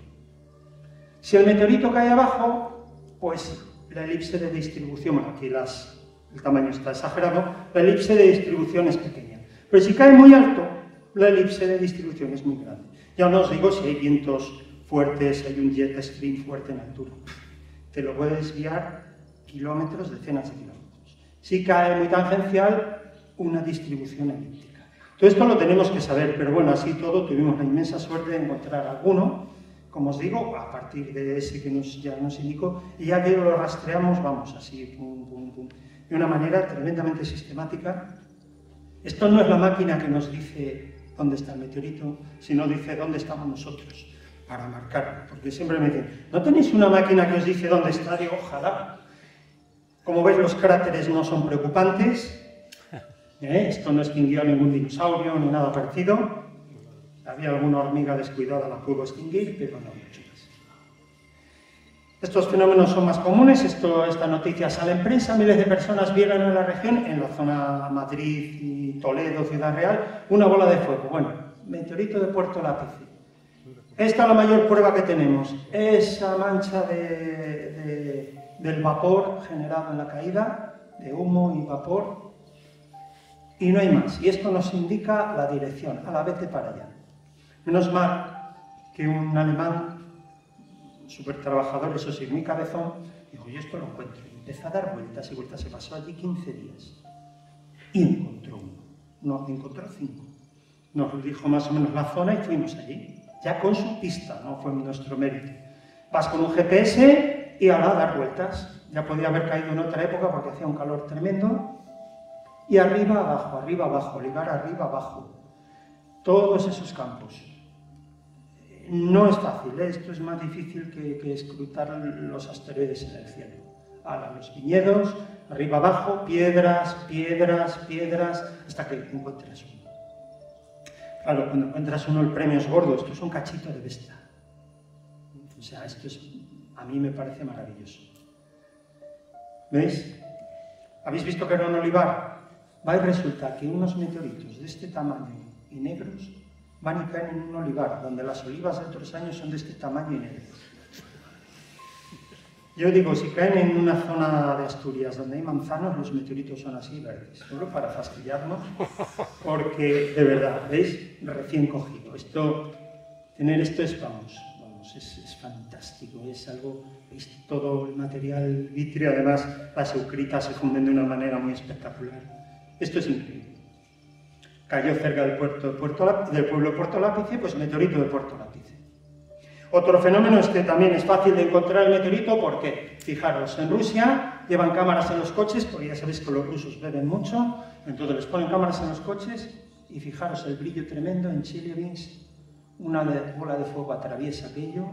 Si el meteorito cae abajo, pues la elipse de distribución, bueno, aquí las, el tamaño está exagerado, la elipse de distribución es pequeña. Pero si cae muy alto, la elipse de distribución es muy grande. Ya no os digo si hay vientos fuertes, hay un jet stream fuerte en altura. Te lo puede desviar kilómetros, decenas de kilómetros. Si cae muy tangencial, una distribución elíptica. Todo esto lo tenemos que saber, pero bueno, así todo tuvimos la inmensa suerte de encontrar alguno, como os digo, a partir de ese que nos, ya nos indicó, y ya que lo rastreamos, vamos así, pum, pum, pum, de una manera tremendamente sistemática. Esto no es la máquina que nos dice dónde está el meteorito, sino dice dónde estamos nosotros para marcarlo. Porque siempre me dicen, ¿no tenéis una máquina que os dice dónde está? Digo, ojalá. Como veis, los cráteres no son preocupantes. ¿Eh? Esto no extinguió ningún dinosaurio ni nada parecido. Había alguna hormiga descuidada, la pudo extinguir, pero no mucho más. Estos fenómenos son más comunes, esto, esta noticia sale en prensa, miles de personas vieron en la región, en la zona Madrid y Toledo, Ciudad Real, una bola de fuego. Bueno, meteorito de Puerto Lápice. Esta es la mayor prueba que tenemos. Esa mancha de, de, del vapor generado en la caída, de humo y vapor, y no hay más. Y esto nos indica la dirección, a la vete para allá. Menos mal que un alemán súper trabajador, eso sí, muy cabezón, dijo, yo esto lo encuentro. Y empezó a dar vueltas y vueltas, se pasó allí 15 días. Y encontró uno. No, encontró cinco. Nos dijo más o menos la zona y fuimos allí. Ya con su pista, no fue nuestro mérito. Vas con un GPS y ahora a dar vueltas. Ya podía haber caído en otra época porque hacía un calor tremendo. Y arriba, abajo, arriba, abajo, ligar arriba, abajo. Todos esos campos. No es fácil, ¿eh? esto es más difícil que, que, escrutar los asteroides en el cielo. Ahora, los viñedos, arriba abajo, piedras, piedras, piedras, hasta que encuentres uno. Claro, cuando encuentras uno el premio es gordo, esto es un cachito de bestia. O sea, esto es, a mí me parece maravilloso. ¿Veis? ¿Habéis visto que era un olivar? Va y resulta que unos meteoritos de este tamaño y negros van y caen en un olivar, donde las olivas de otros años son de este tamaño y negro. Yo digo, si caen en una zona de Asturias donde hay manzanos, los meteoritos son así verdes, solo para fastidiarnos, porque de verdad, ¿veis? Recién cogido. Esto, tener esto es, vamos, vamos, es, es fantástico, es algo, ¿veis? Todo el material vítreo, además las eucritas se funden de una manera muy espectacular. Esto es increíble cayó cerca del, puerto, puerto, del pueblo Puerto Lápice, pues meteorito de Puerto Lápice. Otro fenómeno es que también es fácil de encontrar el meteorito porque, fijaros, en Rusia llevan cámaras en los coches, porque ya sabéis que los rusos beben mucho, entonces les ponen cámaras en los coches y fijaros el brillo tremendo en Chelyabinsk, una bola de fuego atraviesa aquello.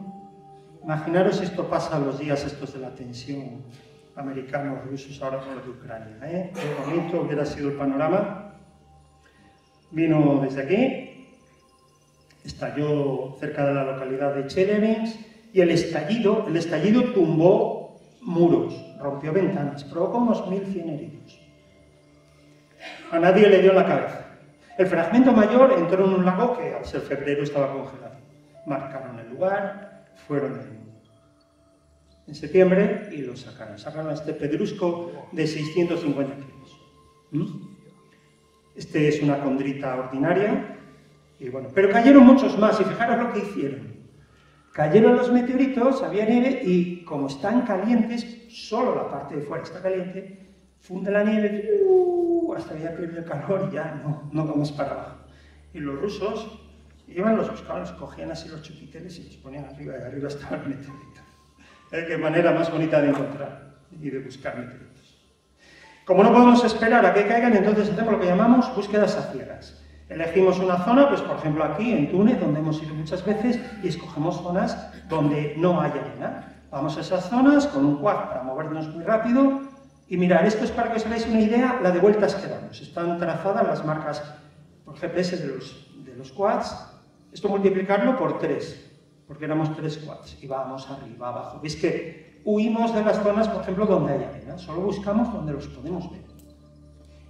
Imaginaros esto pasa los días estos de la tensión americanos, rusos, ahora con lo de Ucrania. ¿eh? Qué bonito hubiera sido el panorama vino desde aquí, estalló cerca de la localidad de Chelyabinsk y el estallido, el estallido tumbó muros, rompió ventanas, provocó unos 1.100 heridos. A nadie le dio la cabeza. El fragmento mayor entró en un lago que al ser febrero estaba congelado. Marcaron el lugar, fueron en, septiembre y lo sacaron. Sacaron este pedrusco de 650 kilos. Este es una condrita ordinaria, Y bueno, pero cayeron muchos más, y fijaros lo que hicieron. Cayeron los meteoritos, había nieve, y como están calientes, solo la parte de fuera está caliente, funde la nieve, uh, hasta ya pierde el calor y ya no, no vamos para abajo. Y los rusos iban, los buscaban, los cogían así los chupiteles y los ponían arriba, y arriba estaba el meteorito. ¿Eh? Qué manera más bonita de encontrar y de buscar meteoritos. Como no podemos esperar a que caigan, entonces hacemos lo que llamamos búsquedas a ciegas. Elegimos una zona, pues por ejemplo aquí en Túnez, donde hemos ido muchas veces, y escogemos zonas donde no hay arena. Vamos a esas zonas con un quad para movernos muy rápido. Y mirar, esto es para que os hagáis una idea la de vueltas que damos. Están trazadas las marcas por GPS de los, de los quads. Esto multiplicarlo por 3, porque éramos 3 quads. Y vamos arriba, abajo. Veis que huimos de las zonas, por ejemplo, donde hay arena. Solo buscamos donde los podemos ver.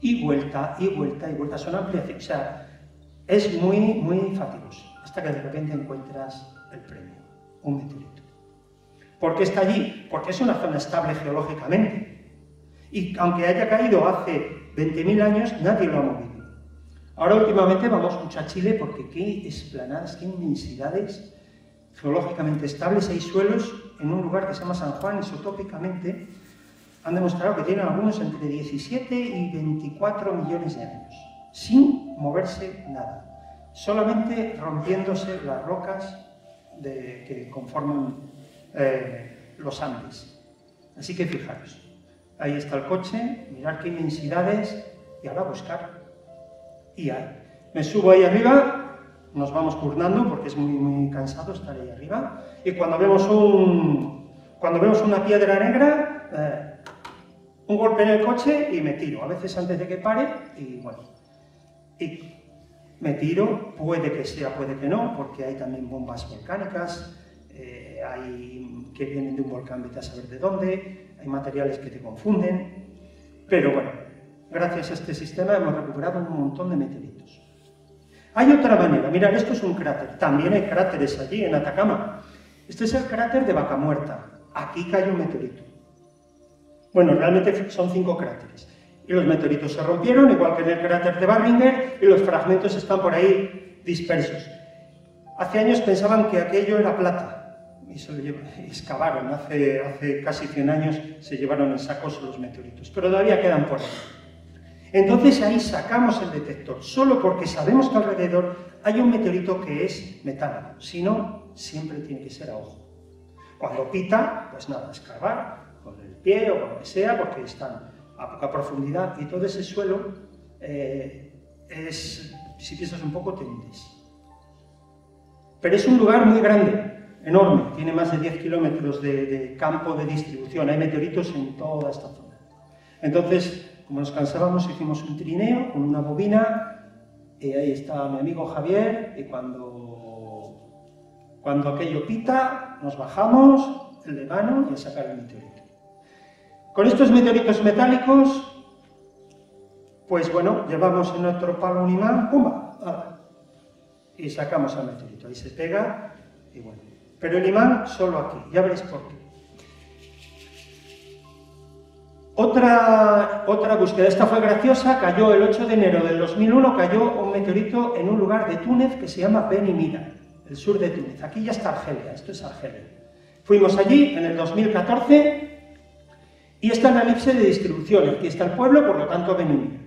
Y vuelta, y vuelta, y vuelta. Son ampliaciones. O sea, es muy, muy fatigoso. Hasta que de repente encuentras el premio, un meteorito. ¿Por qué está allí? Porque es una zona estable geológicamente. Y aunque haya caído hace 20.000 años, nadie lo ha movido. Ahora últimamente vamos mucho a Chile porque qué esplanadas, qué inmensidades geológicamente estables. Hay suelos en un lugar que se llama San Juan, isotópicamente, han demostrado que tienen algunos entre 17 y 24 millones de años, sin moverse nada, solamente rompiéndose las rocas de, que conforman eh, los Andes. Así que fijaros, ahí está el coche, mirar qué inmensidades y ahora buscar. Y ahí. Me subo ahí arriba, nos vamos turnando porque es muy, muy cansado estar ahí arriba. Y cuando vemos, un, cuando vemos una piedra negra, eh, un golpe en el coche y me tiro. A veces antes de que pare y bueno. Y me tiro, puede que sea, puede que no, porque hay también bombas volcánicas, eh, hay que vienen de un volcán, vete a saber de dónde, hay materiales que te confunden, pero bueno, gracias a este sistema hemos recuperado un montón de meteoritos. Hay otra manera, mirad, esto es un cráter, también hay cráteres allí en Atacama. Este es el cráter de Vaca Muerta, aquí cae un meteorito. Bueno, realmente son cinco cráteres. Y los meteoritos se rompieron, igual que en el cráter de Barringer, y los fragmentos están por ahí dispersos. Hace años pensaban que aquello era plata, y se lo excavaron. Hace, hace casi 100 años se llevaron en sacos los meteoritos, pero todavía quedan por ahí. Entonces ahí sacamos el detector, solo porque sabemos que alrededor hay un meteorito que es metálico, si no, siempre tiene que ser a ojo. Cuando pita, pues nada, escarbar con el pie o con lo que sea, porque están a poca profundidad y todo ese suelo eh, es, si piensas un poco, te. Pero es un lugar muy grande, enorme, tiene más de 10 kilómetros de campo de distribución, hay meteoritos en toda esta zona. Entonces, como nos cansábamos, hicimos un trineo con una bobina, y ahí está mi amigo Javier, y cuando, cuando aquello pita, nos bajamos el de mano y a sacar el meteorito. Con estos meteoritos metálicos, pues bueno, llevamos en otro palo un imán, ¡pumba! Y sacamos al meteorito. Ahí se pega y bueno. Pero el imán solo aquí, ya veréis por qué. Otra, otra búsqueda, esta fue graciosa, cayó el 8 de enero del 2001, cayó un meteorito en un lugar de Túnez que se llama Benimida, el sur de Túnez. Aquí ya está Argelia, esto es Argelia. Fuimos allí en el 2014 y esta es la elipse de distribución. Aquí está el pueblo, por lo tanto Benimida.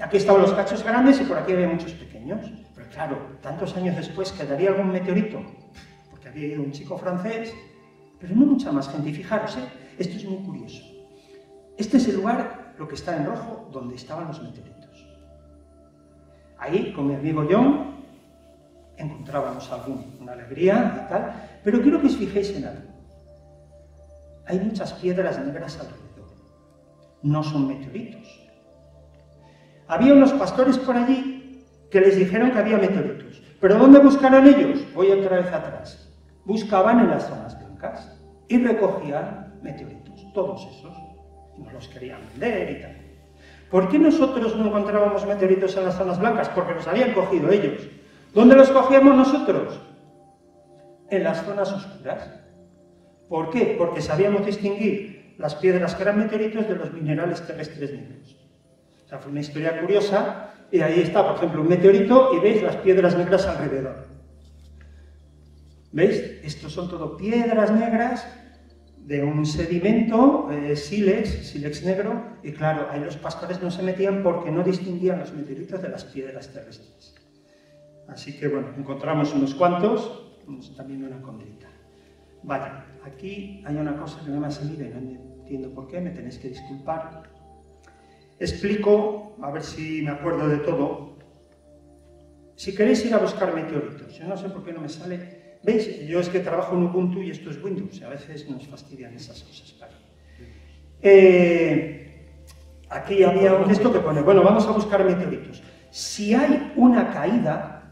Aquí estaban los cachos grandes y por aquí había muchos pequeños. Pero claro, tantos años después quedaría algún meteorito, porque había ido un chico francés, pero no mucha más gente. Y fijaros, ¿eh? esto es muy curioso. Este es el lugar, lo que está en rojo, donde estaban los meteoritos. Ahí, con mi amigo John, encontrábamos alguna alegría y tal, pero quiero que os fijéis en algo. Hay muchas piedras negras alrededor. No son meteoritos. Había unos pastores por allí que les dijeron que había meteoritos. ¿Pero dónde buscaron ellos? Voy otra vez atrás. Buscaban en las zonas blancas y recogían meteoritos, todos esos no los querían vender y tal. ¿Por qué nosotros no encontrábamos meteoritos en las zonas blancas? Porque los habían cogido ellos. ¿Dónde los cogíamos nosotros? En las zonas oscuras. ¿Por qué? Porque sabíamos distinguir las piedras que eran meteoritos de los minerales terrestres negros. O sea, fue una historia curiosa y ahí está, por ejemplo, un meteorito y veis las piedras negras alrededor. ¿Veis? Estos son todo piedras negras de un sedimento, eh, sílex, sílex negro, y claro, ahí los pastores no se metían porque no distinguían los meteoritos de las piedras terrestres. Así que bueno, encontramos unos cuantos, también una condrita. Vaya, aquí hay una cosa que no me ha salido y no entiendo por qué, me tenéis que disculpar. Explico, a ver si me acuerdo de todo. Si queréis ir a buscar meteoritos, yo no sé por qué no me sale, ¿Veis? Yo es que trabajo en Ubuntu y esto es Windows, a veces nos fastidian esas cosas. Eh, aquí había un texto que pone, bueno, vamos a buscar meteoritos. Si hay una caída,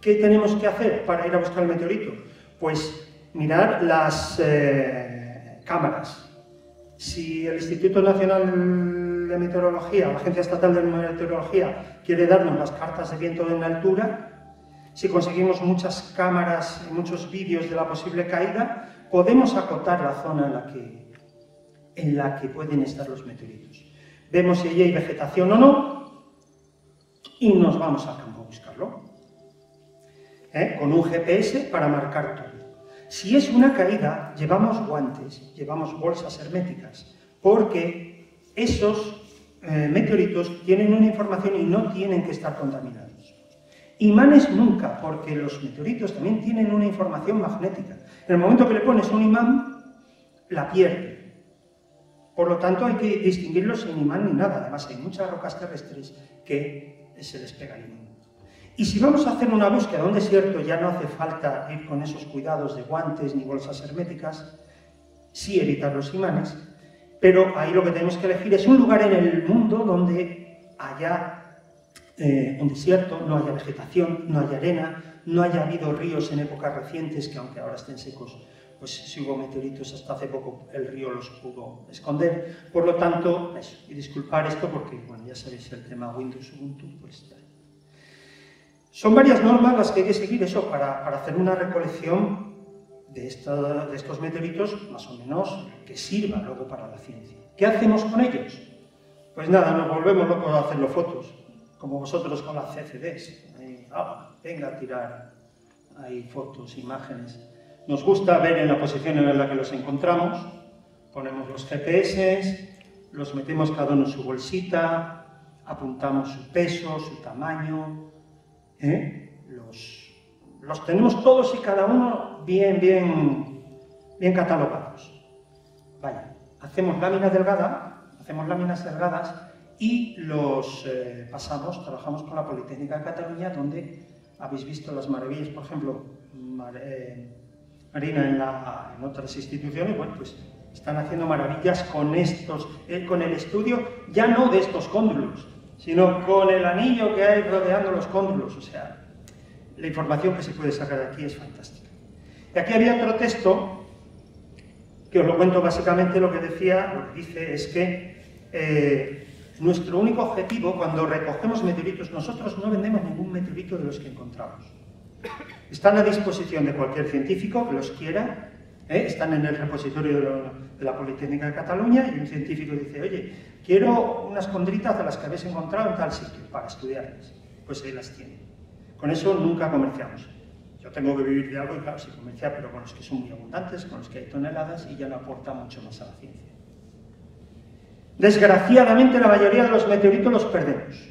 ¿qué tenemos que hacer para ir a buscar el meteorito? Pues mirar las eh, cámaras. Si el Instituto Nacional de Meteorología, la Agencia Estatal de Meteorología, quiere darnos las cartas de viento en altura, si conseguimos muchas cámaras y muchos vídeos de la posible caída, podemos acotar la zona en la que, en la que pueden estar los meteoritos. Vemos si allí hay vegetación o no y nos vamos al campo a buscarlo. ¿Eh? Con un GPS para marcar todo. Si es una caída, llevamos guantes, llevamos bolsas herméticas, porque esos eh, meteoritos tienen una información y no tienen que estar contaminados. Imanes nunca, porque los meteoritos también tienen una información magnética. En el momento que le pones un imán, la pierde. Por lo tanto, hay que distinguirlos sin imán ni nada. Además, hay muchas rocas terrestres que se les pega el imán. Y si vamos a hacer una búsqueda un desierto, ya no hace falta ir con esos cuidados de guantes ni bolsas herméticas, sí evitar los imanes, pero ahí lo que tenemos que elegir es un lugar en el mundo donde haya eh, un desierto, no haya vegetación, no haya arena, no haya habido ríos en épocas recientes que aunque ahora estén secos, pues si hubo meteoritos hasta hace poco el río los pudo esconder. Por lo tanto, eso, y disculpar esto porque, bueno, ya sabéis el tema Windows Ubuntu, pues está. Son varias normas las que hay que seguir eso para, para hacer una recolección de, esta, de estos meteoritos más o menos que sirva luego para la ciencia. ¿Qué hacemos con ellos? Pues nada, nos volvemos locos a hacerlo fotos como vosotros con las CCDs. Ah, venga a tirar ahí fotos, imágenes. Nos gusta ver en la posición en la que los encontramos, ponemos los GPS, los metemos cada uno en su bolsita, apuntamos su peso, su tamaño, ¿eh? los, los tenemos todos y cada uno bien, bien, bien catalogados. Vaya, hacemos láminas delgadas, hacemos láminas delgadas y los eh, pasamos, trabajamos con la Politécnica de Cataluña, donde habéis visto las maravillas, por ejemplo, eh, Marina en, otras instituciones, bueno, pues están haciendo maravillas con estos, eh, con el estudio, ya no de estos cóndulos, sino con el anillo que hay rodeando los cóndulos, o sea, la información que se puede sacar aquí es fantástica. Y aquí había otro texto, que os lo cuento básicamente, lo que decía, lo que dice es que nuestro único objetivo cuando recogemos meteoritos, nosotros no vendemos ningún meteorito de los que encontramos. Están a disposición de cualquier científico que los quiera, ¿eh? están en el repositorio de, la Politécnica de Cataluña y un científico dice, oye, quiero unas condritas de las que habéis encontrado en tal sitio para estudiarlas. Pues ahí las tiene. Con eso nunca comerciamos. Yo tengo que vivir de algo y claro, sí comerciar, pero con los que son muy abundantes, con los que hay toneladas y ya no aporta mucho más a la ciencia. Desgraciadamente la mayoría de los meteoritos los perdemos.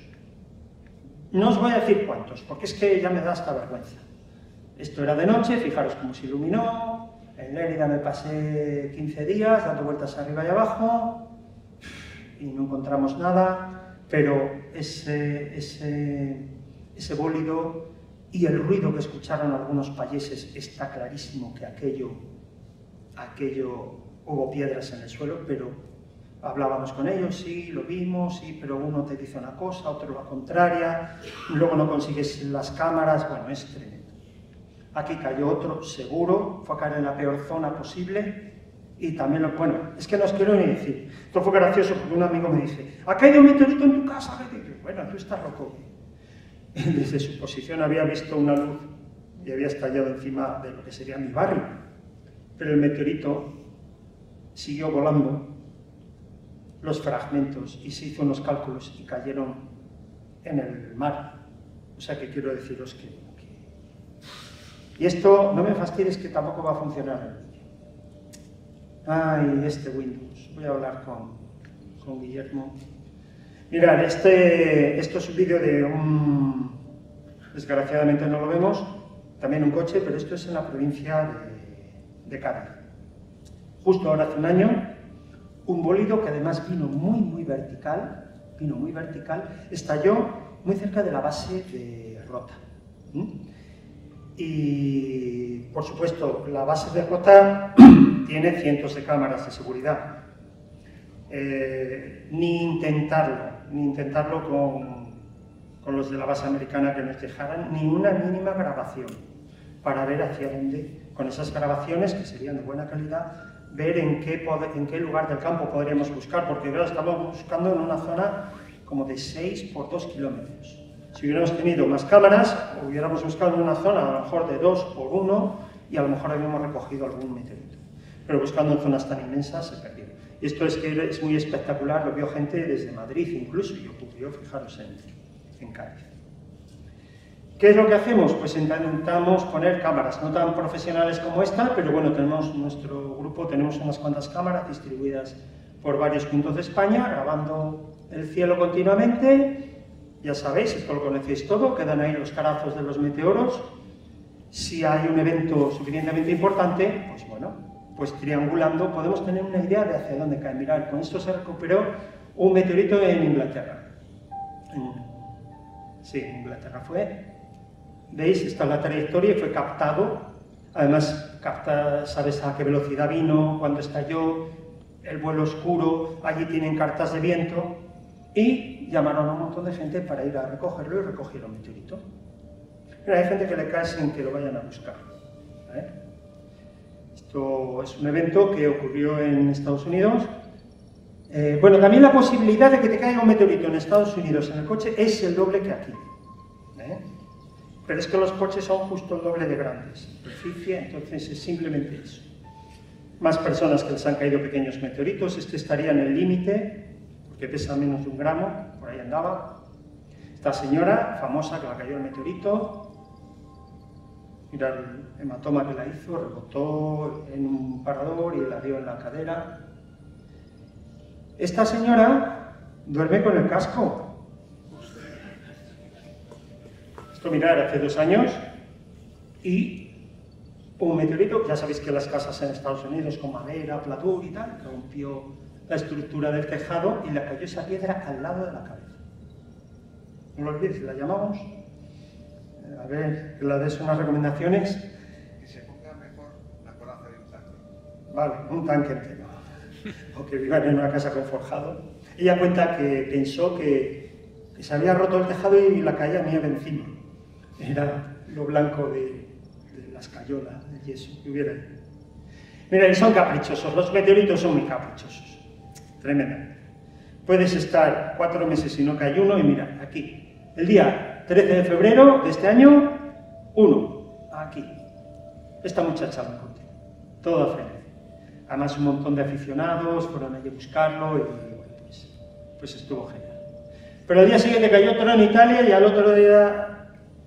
No os voy a decir cuántos, porque es que ya me da hasta vergüenza. Esto era de noche, fijaros cómo se iluminó, en Lérida me pasé 15 días dando vueltas arriba y abajo y no encontramos nada, pero ese, ese, ese bólido y el ruido que escucharon algunos payeses está clarísimo que aquello, aquello hubo piedras en el suelo, pero hablábamos con ellos, sí, lo vimos, sí, pero uno te dice una cosa, otro la contraria, luego no consigues las cámaras, bueno, es tremendo. Aquí cayó otro, seguro, fue a caer en la peor zona posible y también, lo, bueno, es que no os quiero ni decir. Esto fue gracioso porque un amigo me dice, ha caído un meteorito en tu casa, bueno, tú estás loco. Desde su posición había visto una luz y había estallado encima de lo que sería mi barrio, pero el meteorito siguió volando los fragmentos y se hizo unos cálculos y cayeron en el mar. O sea que quiero deciros que... Y esto, no me fastidies que tampoco va a funcionar. Ay, este Windows. Voy a hablar con, con Guillermo. Mirad, este, esto es un vídeo de un... Desgraciadamente no lo vemos, también un coche, pero esto es en la provincia de, de Cádiz. Justo ahora hace un año, un bólido que además vino muy, muy vertical, vino muy vertical, estalló muy cerca de la base de Rota. Y, por supuesto, la base de Rota tiene cientos de cámaras de seguridad. Eh, ni intentarlo, ni intentarlo con, con los de la base americana que nos dejaran ni una mínima grabación para ver hacia dónde, con esas grabaciones que serían de buena calidad, ver en qué, en qué lugar del campo podríamos buscar, porque ahora estamos buscando en una zona como de 6 por 2 kilómetros. Si hubiéramos tenido más cámaras, hubiéramos buscado en una zona a lo mejor de 2 por 1 y a lo mejor habíamos recogido algún meteorito. Pero buscando en zonas tan inmensas se perdió. Y esto es que es muy espectacular, lo vio gente desde Madrid incluso, y ocurrió, fijaros, en, en Cádiz. ¿Qué es lo que hacemos? Pues intentamos poner cámaras, no tan profesionales como esta, pero bueno, tenemos nuestro grupo, tenemos unas cuantas cámaras distribuidas por varios puntos de España, grabando el cielo continuamente. Ya sabéis, esto lo conocéis todo, quedan ahí los carazos de los meteoros. Si hay un evento suficientemente importante, pues bueno, pues triangulando podemos tener una idea de hacia dónde cae. Mirad, con esto se recuperó un meteorito en Inglaterra. Sí, en Inglaterra fue ¿Veis? Esta es la trayectoria y fue captado. Además, capta, sabes a qué velocidad vino, cuándo estalló, el vuelo oscuro, allí tienen cartas de viento y llamaron a un montón de gente para ir a recogerlo y recogieron el meteorito. Pero hay gente que le cae sin que lo vayan a buscar. ¿eh? Esto es un evento que ocurrió en Estados Unidos. Eh, bueno, también la posibilidad de que te caiga un meteorito en Estados Unidos en el coche es el doble que aquí. Pero es que los coches son justo el doble de grandes, superficie, entonces es simplemente eso. Más personas que les han caído pequeños meteoritos, este estaría en el límite, porque pesa menos de un gramo, por ahí andaba. Esta señora, famosa, que la cayó el meteorito, mira el hematoma que la hizo, rebotó en un parador y la dio en la cadera. Esta señora duerme con el casco, Mirar hace dos años y un meteorito, ya sabéis que las casas en Estados Unidos con madera, pladur y tal, rompió la estructura del tejado y le cayó esa piedra al lado de la cabeza. No lo olvides, la llamamos. A ver, que la des unas recomendaciones. Que se ponga mejor la coraza de un tanque. Vale, un tanque entero. O que vivan en una casa con forjado. Ella cuenta que pensó que, que se había roto el tejado y la caía nieve encima era lo blanco de, las cayolas de yeso que hubiera ahí. Mira, y son caprichosos, los meteoritos son muy caprichosos, tremendamente. Puedes estar cuatro meses y no cae uno y mira, aquí, el día 13 de febrero de este año, uno, aquí. Esta muchacha lo encontré, todo feliz. Además un montón de aficionados fueron allí a buscarlo y bueno, pues, pues estuvo genial. Pero al día siguiente cayó otro en Italia y al otro día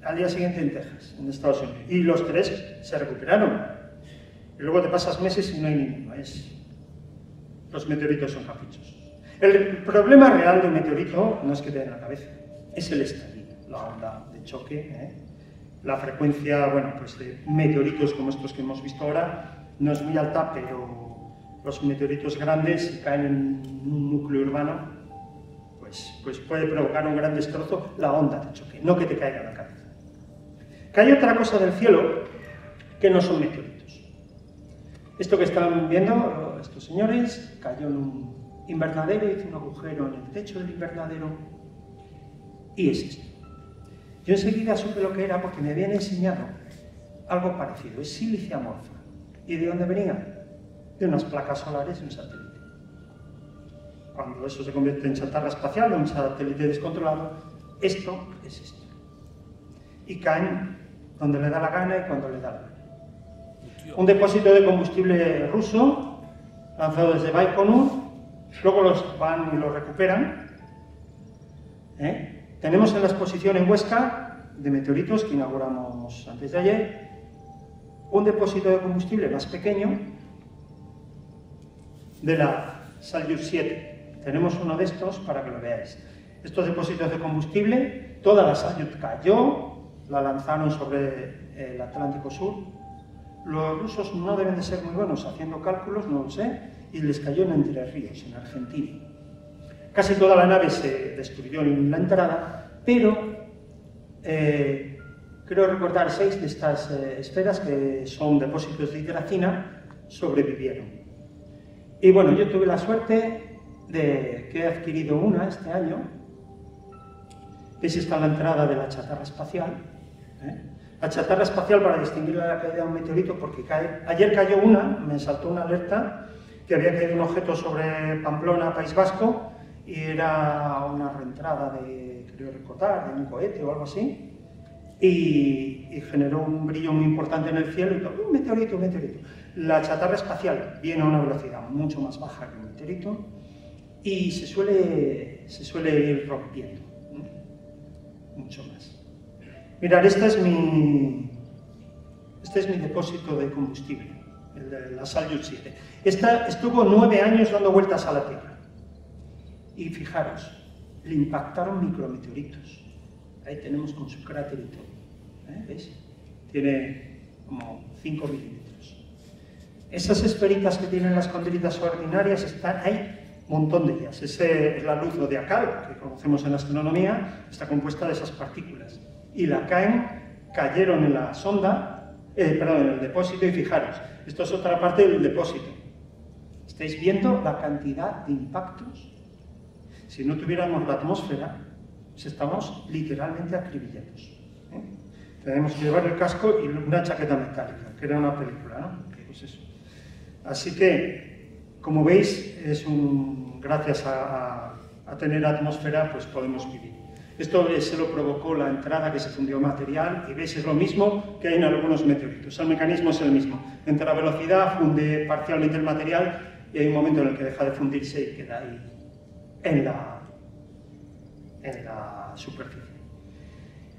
al día siguiente en Texas, en Estados Unidos. Y los tres se recuperaron. Y luego te pasas meses y no hay ninguno. Es... Los meteoritos son caprichosos. El problema real de un meteorito no es que te den la cabeza, es el estallido, la onda de choque. ¿eh? La frecuencia, bueno, pues de meteoritos como estos que hemos visto ahora no es muy alta, pero los meteoritos grandes, si caen en un núcleo urbano, pues, pues puede provocar un gran destrozo la onda de choque, no que te caiga la cabeza. Que otra cosa del cielo que no son meteoritos. Esto que están viendo estos señores cayó en un invernadero, hizo un agujero en el techo del invernadero y es esto. Yo enseguida supe lo que era porque me habían enseñado algo parecido, es silicia amorfa. ¿Y de dónde venía? De unas placas solares de un satélite. Cuando eso se convierte en chatarra espacial, un satélite descontrolado, esto es esto. Y caen donde le da la gana y cuando le da la gana. Un depósito de combustible ruso lanzado desde Baikonur, luego los van y lo recuperan. ¿eh? Tenemos en la exposición en Huesca de meteoritos que inauguramos antes de ayer, un depósito de combustible más pequeño de la Salyut 7. Tenemos uno de estos para que lo veáis. Estos depósitos de combustible, toda la Salyut cayó, la lanzaron sobre el Atlántico Sur. Los rusos no deben de ser muy buenos haciendo cálculos, no lo sé, y les cayó en Entre Ríos, en Argentina. Casi toda la nave se destruyó en la entrada, pero eh, creo recordar seis de estas eh, esferas, que son depósitos de hidracina, sobrevivieron. Y bueno, yo tuve la suerte de que he adquirido una este año, es esta la entrada de la chatarra espacial. ¿Eh? La chatarra espacial para distinguir la caída de un meteorito, porque ayer cayó una, me saltó una alerta, que había caído un objeto sobre Pamplona, País Vasco, y era una reentrada de, creo recordar, de un cohete o algo así, y, generó un brillo muy importante en el cielo y todo, un meteorito, un meteorito. La chatarra espacial viene a una velocidad mucho más baja que un meteorito y se suele, se suele ir rompiendo, mucho más. Mirad, este es mi, este es mi depósito de combustible, el de la Salyut 7. Esta estuvo nueve años dando vueltas a la Tierra. Y fijaros, le impactaron micrometeoritos. Ahí tenemos con su cráter y todo. ¿eh? ¿Veis? Tiene como 5 milímetros. Esas esferitas que tienen las condritas ordinarias están ahí, montón de ellas. Ese es la luz zodiacal que conocemos en la astronomía, está compuesta de esas partículas. Y la caen, cayeron en la sonda, eh, perdón, en el depósito, y fijaros, esto es otra parte del depósito. ¿Estáis viendo la cantidad de impactos? Si no tuviéramos la atmósfera, pues estamos literalmente acribillados. ¿eh? Tenemos que llevar el casco y una chaqueta metálica, que era una película, ¿no? Pues. Así que, como veis, es un, gracias a tener atmósfera, pues podemos vivir. Esto se lo provocó la entrada que se fundió material y veis es lo mismo que hay en algunos meteoritos. El mecanismo es el mismo. Entra a velocidad, funde parcialmente el material y hay un momento en el que deja de fundirse y queda ahí en la, en la superficie.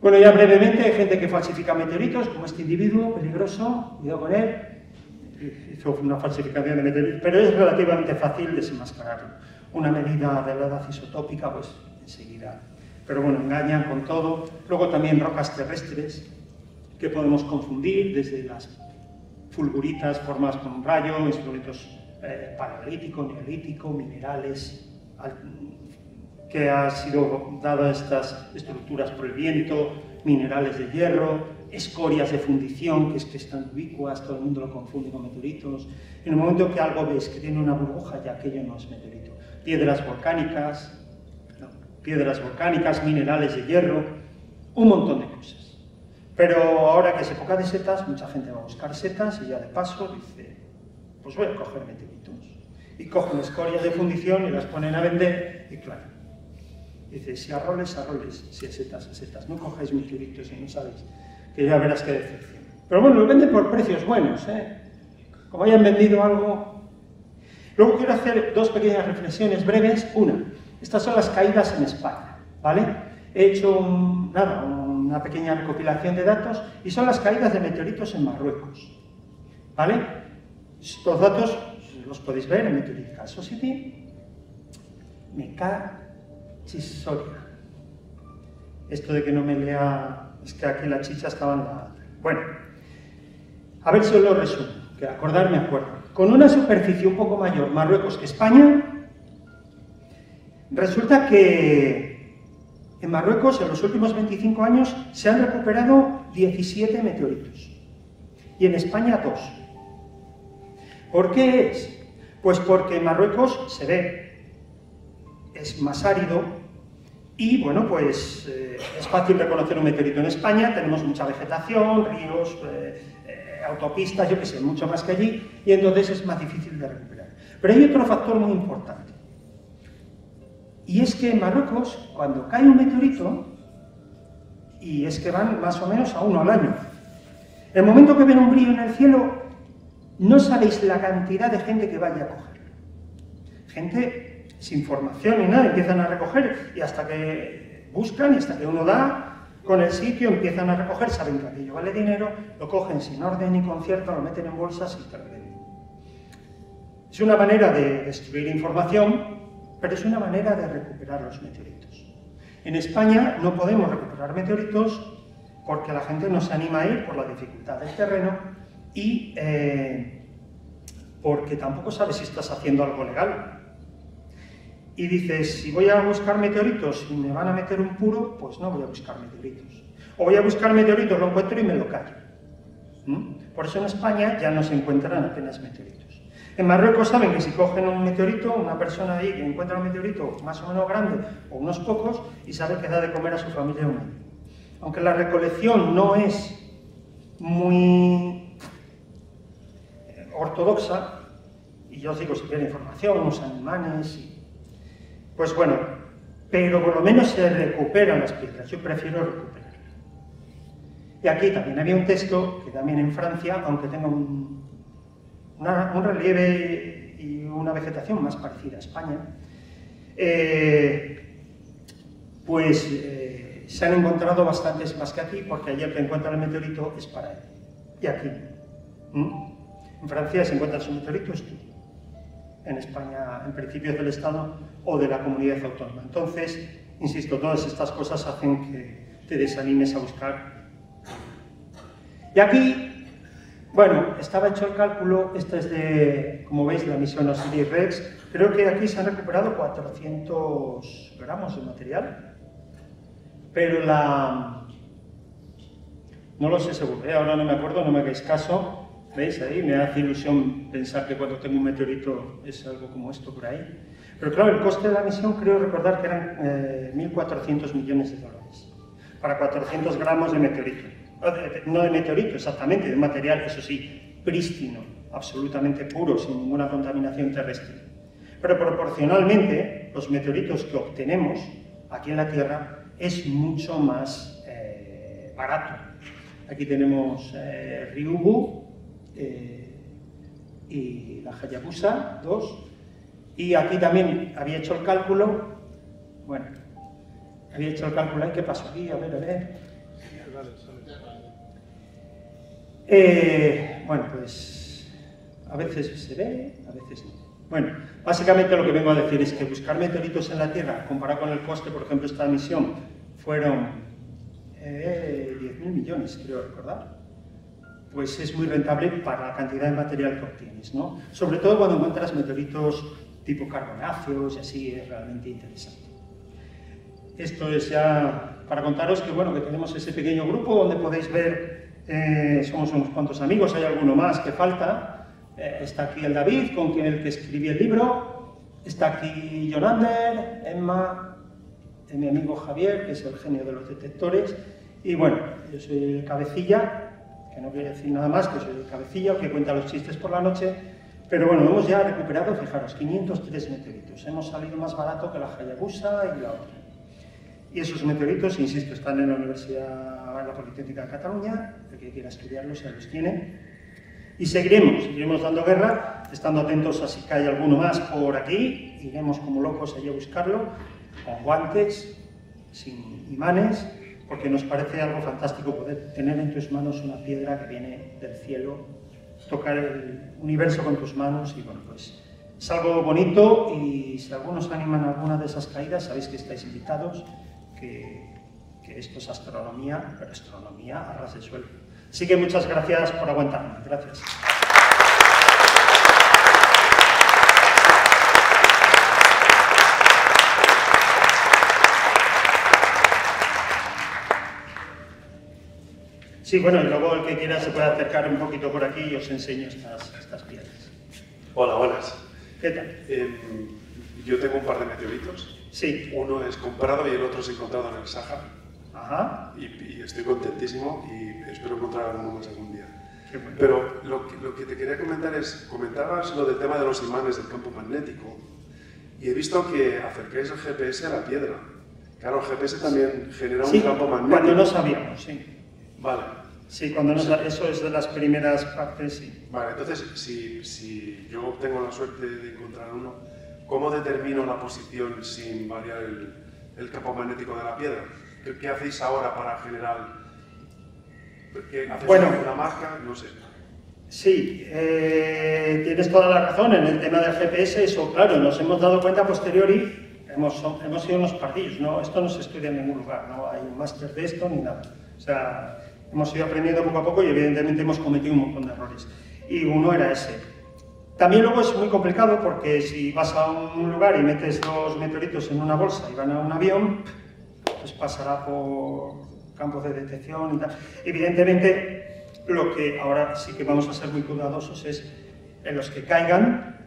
Bueno, ya brevemente, hay gente que falsifica meteoritos, como este individuo, peligroso, cuidado con él, hizo una falsificación de meteoritos, pero es relativamente fácil desenmascararlo. Una medida de la edad isotópica, pues enseguida. Pero bueno, engañan con todo. Luego también rocas terrestres, que podemos confundir desde las fulguritas formadas con un rayo, instrumentos eh, paleolítico, neolítico, minerales, que ha sido dada estas estructuras por el viento, minerales de hierro, escorias de fundición, que es que están ubicuas, todo el mundo lo confunde con meteoritos. En el momento que algo ves que tiene una burbuja, ya aquello no es meteorito. Piedras volcánicas, piedras volcánicas, minerales de hierro, un montón de cosas. Pero ahora que es época de setas, mucha gente va a buscar setas y ya de paso dice, pues voy a coger meteoritos. Y cogen escorias de fundición y las ponen a vender y claro, dice, si arroles, arroles, si setas, setas. No cojáis meteoritos y no sabéis, que ya verás qué decepción. Pero bueno, lo venden por precios buenos, ¿eh? Como hayan vendido algo... Luego quiero hacer dos pequeñas reflexiones breves. Una, estas son las caídas en España, ¿vale? He hecho nada, una pequeña recopilación de datos y son las caídas de meteoritos en Marruecos, ¿vale? Estos datos los podéis ver en Meteoritical Society. Me chisoria. Esto de que no me lea, es que aquí la chicha estaba en la... Bueno, a ver si os lo resumo, que acordarme acuerdo. Con una superficie un poco mayor Marruecos que España, resulta que en Marruecos en los últimos 25 años se han recuperado 17 meteoritos y en España 2. ¿Por qué es? Pues porque en Marruecos se ve, es más árido y, bueno, pues eh, es fácil reconocer un meteorito. En España tenemos mucha vegetación, ríos, eh, eh, autopistas, yo qué sé, mucho más que allí, y entonces es más difícil de recuperar. Pero hay otro factor muy importante, y es que en Marruecos, cuando cae un meteorito, y es que van más o menos a uno al año, el momento que ven un brillo en el cielo, no sabéis la cantidad de gente que vaya a cogerlo. Gente sin formación ni nada, empiezan a recoger y hasta que buscan y hasta que uno da con el sitio, empiezan a recoger, saben que aquello vale dinero, lo cogen sin orden ni concierto, lo meten en bolsas y te lo venden. Es una manera de destruir información, pero es una manera de recuperar los meteoritos. En España no podemos recuperar meteoritos porque la gente no se anima a ir por la dificultad del terreno y eh, porque tampoco sabe si estás haciendo algo legal. Y dices, si voy a buscar meteoritos y me van a meter un puro, pues no voy a buscar meteoritos. O voy a buscar meteoritos, lo encuentro y me lo callo. ¿Mm? Por eso en España ya no se encuentran apenas meteoritos. En Marruecos saben que si cogen un meteorito, una persona ahí que encuentra un meteorito más o menos grande, o unos pocos, y sabe que da de comer a su familia un año. Aunque la recolección no es muy eh, ortodoxa, y yo os digo, si quieren información, unos animales, y pues bueno, pero por lo menos se recuperan las piedras, yo prefiero recuperar. Y aquí también había un texto que también en Francia, aunque tenga un, relieve y una vegetación más parecida a España, eh, pues eh, se han encontrado bastantes más que aquí, porque allí el que encuentra el meteorito es para él. Y aquí. En Francia, si encuentras un meteorito, es tuyo en España en principios del Estado o de la comunidad autónoma. Entonces, insisto, todas estas cosas hacen que te desanimes a buscar. Y aquí, bueno, estaba hecho el cálculo, esta es de, como veis, la misión Osiris Rex, creo que aquí se han recuperado 400 gramos de material, pero la... No lo sé seguro, ¿eh? ahora no me acuerdo, no me hagáis caso, ¿Veis ahí? Me hace ilusión pensar que cuando tengo un meteorito es algo como esto por ahí. Pero claro, el coste de la misión creo recordar que eran 1.400 eh, millones de dólares para 400 gramos de meteorito. No de meteorito, exactamente, de material, eso sí, prístino, absolutamente puro, sin ninguna contaminación terrestre. Pero proporcionalmente, los meteoritos que obtenemos aquí en la Tierra es mucho más eh, barato. Aquí tenemos eh, Ryugu, eh, y la Hayabusa 2. Y aquí también había hecho el cálculo, bueno, había hecho el cálculo, ¿qué pasó aquí? A ver, a ver. Eh, bueno, pues a veces se ve, a veces no. Bueno, básicamente lo que vengo a decir es que buscar meteoritos en la Tierra, comparado con el coste, por ejemplo, esta misión, fueron eh, 10.000 millones, creo recordar pues es muy rentable para la cantidad de material que obtienes, ¿no? Sobre todo cuando encuentras meteoritos tipo carbonáceos y así es realmente interesante. Esto es ya para contaros que, bueno, que tenemos ese pequeño grupo donde podéis ver, eh, somos unos cuantos amigos, hay alguno más que falta. Eh, está aquí el David, con quien el que escribí el libro. Está aquí Jonander, Emma, eh, mi amigo Javier, que es el genio de los detectores. Y bueno, yo soy el cabecilla que no quiere decir nada más, que soy el cabecilla, que cuenta los chistes por la noche, pero bueno, hemos ya recuperado, fijaros, 503 meteoritos. Hemos salido más barato que la Hayabusa y la otra. Y esos meteoritos, insisto, están en la Universidad, en la Politécnica de Cataluña, el que quiera estudiarlos ya los tiene. Y seguiremos, seguiremos dando guerra, estando atentos a si cae alguno más por aquí, iremos como locos allí a buscarlo, con guantes, sin imanes, porque nos parece algo fantástico poder tener en tus manos una piedra que viene del cielo, tocar el universo con tus manos y bueno, pues es algo bonito y si algunos animan alguna de esas caídas, sabéis que estáis invitados, que, que esto es astronomía, pero astronomía a ras de suelo. Así que muchas gracias por aguantarme. Gracias. Sí, bueno, y luego el que quiera se puede acercar un poquito por aquí y os enseño estas, estas piedras. Hola, buenas. ¿Qué tal? Em, yo tengo un par de meteoritos. Sí. Uno es comprado y el otro es encontrado en el Sahara. Ajá. Y, estoy contentísimo y espero encontrar alguno más algún día. Bueno. Pero lo que, lo que te quería comentar es, comentabas lo del tema de los imanes del campo magnético y he visto que acercáis el GPS a la piedra. Claro, el GPS también genera un campo magnético. cuando no sabíamos, sí. Vale. Sí, cuando nos, eso es de las primeras partes, sí. Vale, entonces, si, si yo tengo la suerte de encontrar uno, ¿cómo determino la posición sin variar el, el campo magnético de la piedra. ¿Qué, qué hacéis ahora para generar? ¿Qué, ¿Hacéis Bueno. una marca? No sé. Sí, eh, tienes toda la razón en el tema del GPS, eso claro, nos hemos dado cuenta posteriori, hemos, hemos sido unos pardillos, ¿no? esto no se estudia en ningún lugar, no hay un máster de esto ni nada. O sea, hemos ido aprendiendo poco a poco y evidentemente hemos cometido un montón de errores. Y uno era ese. También luego es muy complicado porque si vas a un lugar y metes los meteoritos en una bolsa y van a un avión, pues pasará por campos de detección y tal. Evidentemente, lo que ahora sí que vamos a ser muy cuidadosos es en los que caigan,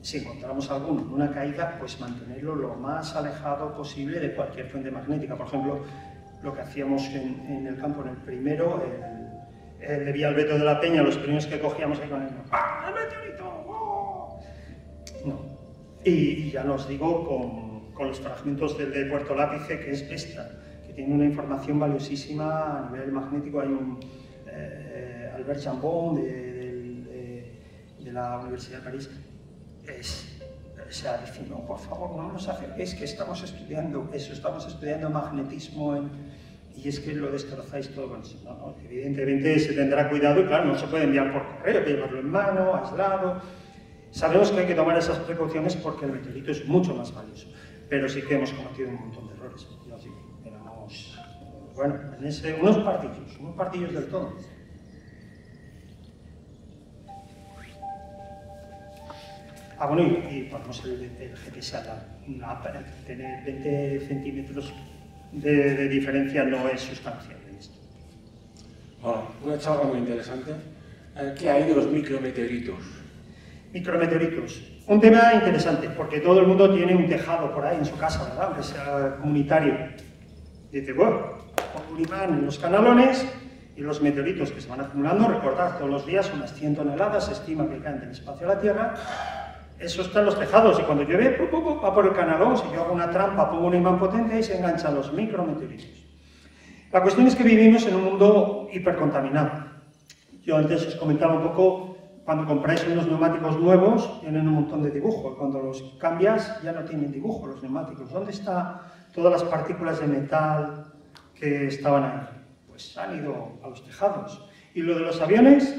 si encontramos alguno en una caída, pues mantenerlo lo más alejado posible de cualquier fuente magnética. Por ejemplo, lo que hacíamos en, el campo, en el primero, el, el de Villalbeto de la Peña, los primeros que cogíamos ahí con el ¡Pam! ¡El meteorito! ¡Oh! No. Y, y ya os digo con, con los fragmentos del de Puerto Lápice, que es Vesta, que tiene una información valiosísima a nivel magnético. Hay un eh, Albert Chambon de, la Universidad de París. Es, o sea, no, por favor, no nos acerquéis, que estamos estudiando eso, estamos estudiando magnetismo y es que lo destrozáis todo con. No, evidentemente se tendrá cuidado y claro, no se puede enviar por correo, llevarlo en mano, aislado. Sabemos que hay que tomar esas precauciones porque el meteorito es mucho más valioso, pero sí que hemos cometido un montón de errores. Éramos, bueno, en ese, unos partidillos, unos partidillos del todo. Ah, bueno, y, y ponemos el, el GPS a la, tener 20 centímetros de, de diferencia no es sustancial en esto. Bueno, una charla muy interesante. Eh, ¿Qué hay de los micrometeoritos? Micrometeoritos. Un tema interesante, porque todo el mundo tiene un tejado por ahí en su casa, ¿verdad? Aunque sea comunitario. Dice, bueno, pongo un imán en los canalones y los meteoritos que se van acumulando, recordad, todos los días unas 100 toneladas se estima que caen del espacio a la Tierra. Eso está en los tejados y cuando llueve, pu, pu, pu, va por el canalón. Si yo hago una trampa, pongo un imán potente y se enganchan los micrometeoritos. La cuestión es que vivimos en un mundo hipercontaminado. Yo antes os comentaba un poco, cuando compráis unos neumáticos nuevos, tienen un montón de dibujo. Cuando los cambias, ya no tienen dibujo los neumáticos. ¿Dónde están todas las partículas de metal que estaban ahí? Pues han ido a los tejados. Y lo de los aviones,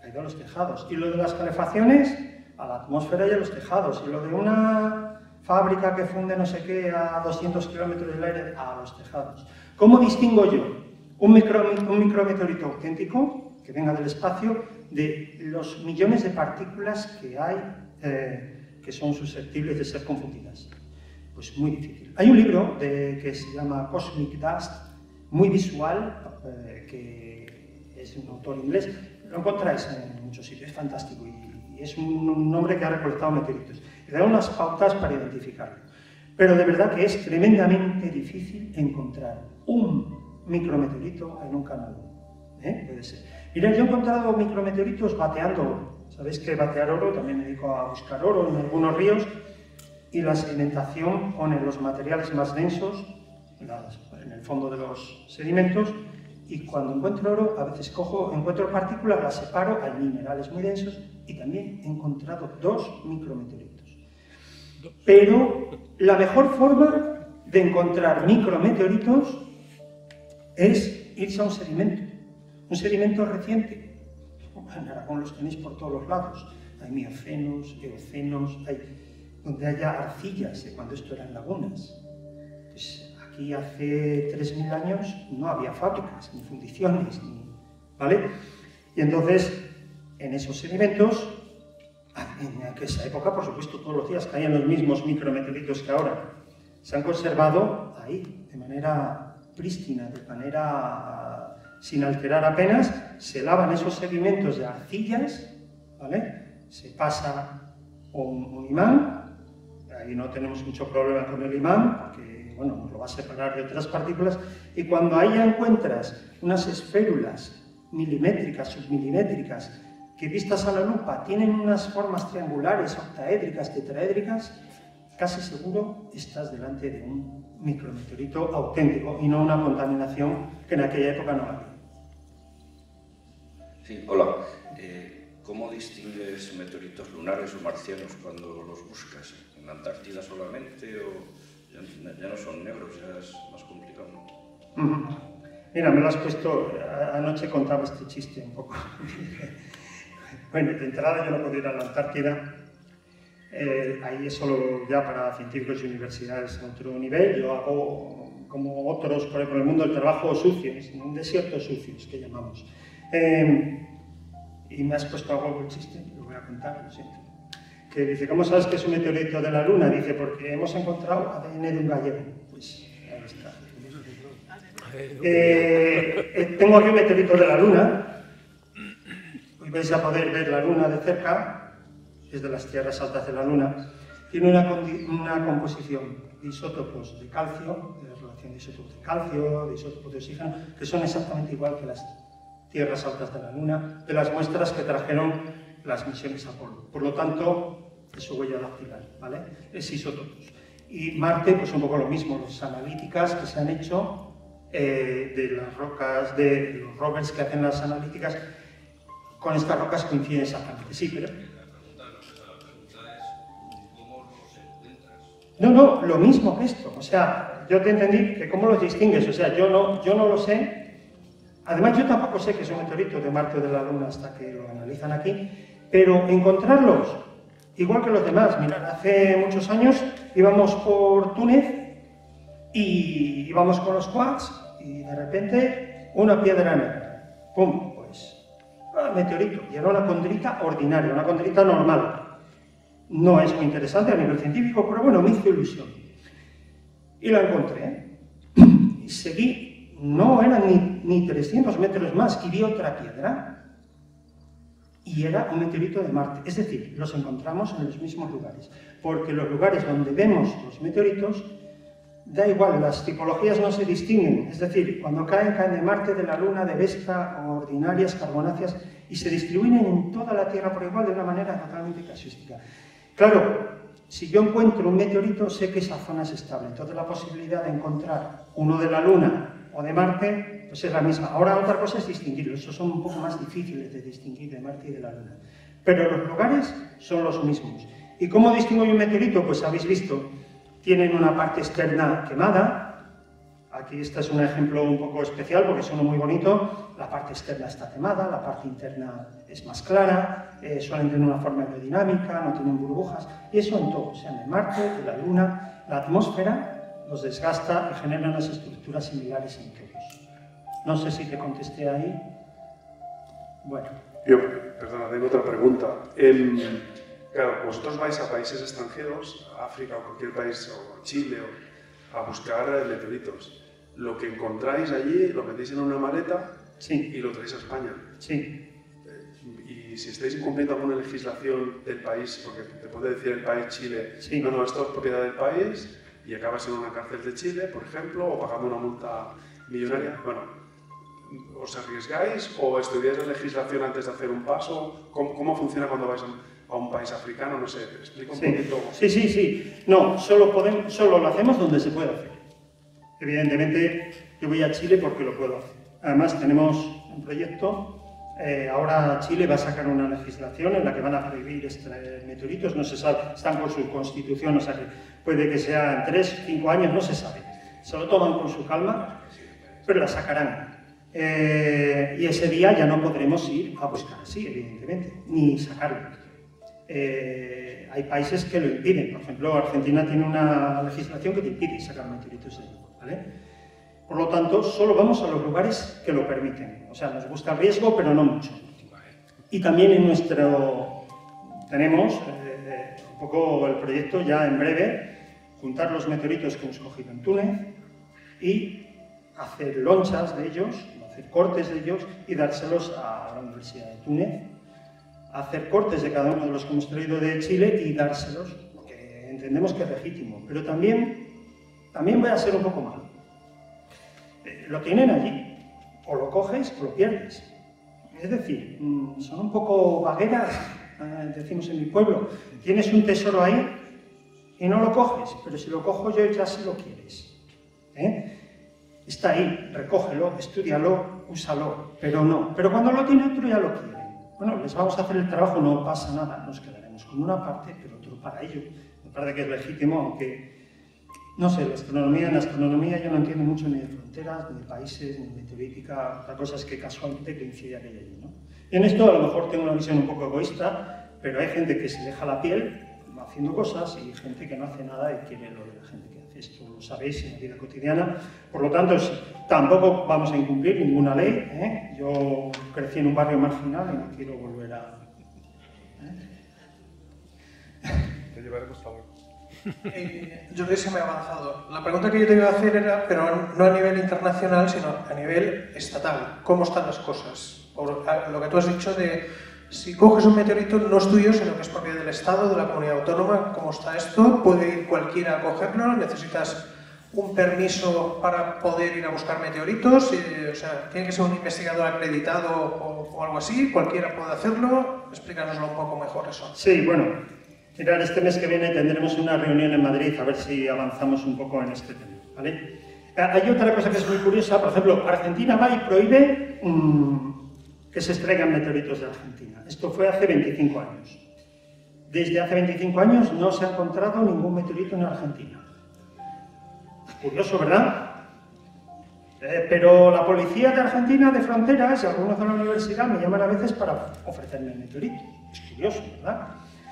ha ido a los tejados. Y lo de las calefacciones, a la atmósfera y a los tejados. Y lo de una fábrica que funde no sé qué a 200 kilómetros del aire, a los tejados. ¿Cómo distingo yo un, micro, micrometeorito auténtico que venga del espacio de los millones de partículas que hay eh, que son susceptibles de ser confundidas? Pues muy difícil. Hay un libro de- que se llama Cosmic Dust, muy visual, eh, que es un autor inglés. Lo encontráis en muchos sitios, es fantástico y, y es un, un hombre que ha recolectado meteoritos. Y da unas pautas para identificarlo. Pero de verdad que es tremendamente difícil encontrar un micrometeorito en un canal. ¿eh? Puede ser. Mirad, yo he encontrado micrometeoritos bateando. Oro. Sabéis que batear oro, también me dedico a buscar oro en algunos ríos, y la sedimentación pone los materiales más densos en el fondo de los sedimentos, y cuando encuentro oro, a veces cojo, encuentro partículas, las separo, hay minerales muy densos, y también he encontrado dos micrometeoritos. Pero la mejor forma de encontrar micrometeoritos es irse a un sedimento, un sedimento reciente. En Aragón los tenéis por todos los lados. Hay miocenos, eocenos, hay donde haya arcillas de cuando esto eran lagunas. Pues aquí hace 3.000 años no había fábricas, ni fundiciones, ni- ¿vale? Y entonces, en esos sedimentos, en aquella época, por supuesto, todos los días caían los mismos micrometeoritos que ahora. Se han conservado ahí, de manera prístina, de manera sin alterar apenas. Se lavan esos sedimentos de arcillas, ¿vale? Se pasa un, imán, ahí no tenemos mucho problema con el imán, porque, bueno, lo va a separar de otras partículas, y cuando ahí encuentras unas esférulas milimétricas, submilimétricas, que vistas a la lupa tienen unas formas triangulares, octaédricas, tetraédricas, casi seguro estás delante de un micrometeorito auténtico y no una contaminación que en aquella época no había. Sí, hola. Eh, ¿Cómo distingues meteoritos lunares o marcianos cuando los buscas? ¿En la Antártida solamente o ya, ya no son negros, ya es más complicado. Ujú. Mira, me lo has puesto, anoche contaba este chiste un poco. bueno, de entrada yo no puedo ir a la Antártida, Eh, ahí es solo ya para científicos y universidades a otro nivel. Yo hago, como otros por el mundo, el trabajo sucio, en un desierto sucio, es que llamamos. Eh, y me has puesto algo el chiste, lo voy a contar, lo siento. Que dice, ¿cómo sabes que es un meteorito de la Luna? Dice, porque hemos encontrado ADN de un gallego. Pues ahí está. Eh, eh, tengo aquí un meteorito de la Luna. Hoy vais a poder ver la Luna de cerca, desde las tierras altas de la Luna. Tiene una composición de isótopos de calcio, de relación de isótopos de calcio, de isótopos de oxígeno, que son exactamente igual que las tierras altas de la Luna, de las muestras que trajeron las misiones Apolo. Por lo tanto, es su huella dactilar, ¿vale? Es isótopos. Y Marte, pues un poco lo mismo, las analíticas que se han hecho eh, de las rocas, de los rovers que hacen las analíticas, con estas rocas coinciden exactamente. Sí, pero... No, no, lo mismo que esto. O sea, yo te entendí que cómo los distingues. O sea, yo no, yo no lo sé. Además, yo tampoco sé que es un meteorito de Marte o de la Luna hasta que lo analizan aquí. Pero encontrarlos, igual que los demás. Mirad, hace muchos años íbamos por Túnez y íbamos con los quads y de repente una piedra negra. ¡Pum! Pues, ah, meteorito. Y era una condrita ordinaria, una condrita normal. No es muy interesante a nivel científico, pero bueno, me hizo ilusión. Y la encontré. Y seguí, no eran ni, ni 300 metros más, y vi otra piedra. Y era un meteorito de Marte. Es decir, los encontramos en los mismos lugares. Porque los lugares donde vemos los meteoritos, da igual, las tipologías no se distinguen. Es decir, cuando caen, caen de Marte, de la Luna, de Vespa, ordinarias, carbonáceas, y se distribuyen en toda la Tierra por igual de una manera totalmente casuística. Claro, si yo encuentro un meteorito, sé que esa zona es estable. Entonces la posibilidad de encontrar uno de la Luna o de Marte, pues es la misma. Ahora otra cosa es distinguirlos. Esos son un poco más difíciles de distinguir de Marte y de la Luna. Pero los lugares son los mismos. ¿Y cómo distingo yo un meteorito? Pues habéis visto, tienen una parte externa quemada. Aquí este es un ejemplo un poco especial porque es uno muy bonito. La parte externa está quemada, la parte interna es más clara, eh, suelen tener una forma aerodinámica, no tienen burbujas. Y eso en todo, sean de Marte, de la Luna, la atmósfera los desgasta y genera unas estructuras similares en todos. No sé si te contesté ahí. Bueno, Yo, perdona, tengo otra pregunta. Em, claro, vosotros vais a países extranjeros, a África o cualquier país, o Chile, o, a buscar eh, meteoritos. Lo que encontráis allí lo metéis en una maleta sí, y lo traéis a España. sí. Y si estáis incumpliendo alguna legislación del país, porque te puede decir el país Chile, Sí. no, no, esto es propiedad del país y acabas en una cárcel de Chile, por ejemplo, o pagando una multa millonaria. Bueno, ¿os arriesgáis o estudiáis la legislación antes de hacer un paso? ¿Cómo, cómo funciona cuando vais a un país africano? No sé, te explico un Sí, poquito. sí, sí, sí. No, solo, podemos, solo lo hacemos donde se puede hacer. Evidentemente, yo voy a Chile porque lo puedo hacer. Además, tenemos un proyecto. eh, ahora Chile va a sacar una legislación en la que van a prohibir meteoritos. No se sabe, están con su constitución, o sea que puede que sea en tres, cinco años, no se sabe. Se lo toman con su calma, pero la sacarán. Eh, y ese día ya no podremos ir a buscar así, evidentemente, ni sacarlo. Eh, hay países que lo impiden. Por ejemplo, Argentina tiene una legislación que te impide sacar meteoritos de ¿vale? Por lo tanto, solo vamos a los lugares que lo permiten. O sea, nos gusta el riesgo, pero no mucho. Y también en nuestro... Tenemos eh, un poco el proyecto ya en breve, juntar los meteoritos que hemos cogido en Túnez y hacer lonchas de ellos, hacer cortes de ellos y dárselos a la Universidad de Túnez hacer cortes de cada uno de los que hemos traído de Chile y dárselos, porque entendemos que es legítimo. Pero también, también voy a ser un poco malo. Eh, lo tienen allí, o lo coges o lo pierdes. Es decir, mm, son un poco vagueras, eh, decimos en mi pueblo. Tienes un tesoro ahí y no lo coges, pero si lo cojo yo ya se lo quieres. ¿eh? Está ahí, recógelo, estudialo, úsalo, pero no. Pero cuando lo tiene otro ya lo quiere. Bueno, les vamos a hacer el trabajo, no pasa nada, nos quedaremos con una parte, pero otro para ello. Me parece que es legítimo, aunque no sé, la astronomía, en la astronomía yo no entiendo mucho ni de fronteras, ni de países, ni de meteorítica, otra cosa es que casualmente coincide aquella allí, ¿no? En esto a lo mejor tengo una visión un poco egoísta, pero hay gente que se deja la piel haciendo cosas y gente que no hace nada y quiere lo de la gente que hace. Esto lo sabéis en la vida cotidiana. Por lo tanto, tampoco vamos a incumplir ninguna ley. ¿eh? Yo crecí en un barrio marginal y no quiero volver a... ¿eh? Te llevaremos eh, yo creo que se me ha avanzado. La pregunta que yo te iba a hacer era, pero no a nivel internacional, sino a nivel estatal. ¿Cómo están las cosas? Por lo que tú has dicho de si coges un meteorito no es tuyo, sino que es propiedad del Estado, de la comunidad autónoma. ¿Cómo está esto? ¿Puede ir cualquiera a cogerlo? ¿Necesitas un permiso para poder ir a buscar meteoritos? o sea, ¿tiene que ser un investigador acreditado o, algo así? ¿Cualquiera puede hacerlo? Explícanoslo un poco mejor eso. Sí, bueno, Mirad, este mes que viene tendremos una reunión en Madrid a ver si avanzamos un poco en este tema. ¿vale? Ah, hay otra cosa que es muy curiosa, por ejemplo, Argentina va y prohíbe mmm, que se extraigan meteoritos de Argentina. Esto fue hace 25 años. Desde hace 25 años no se ha encontrado ningún meteorito en Argentina. Curioso, ¿verdad? Eh, pero la policía de Argentina de fronteras y algunos de la universidad me llaman a veces para ofrecerme el meteorito. Es curioso, ¿verdad?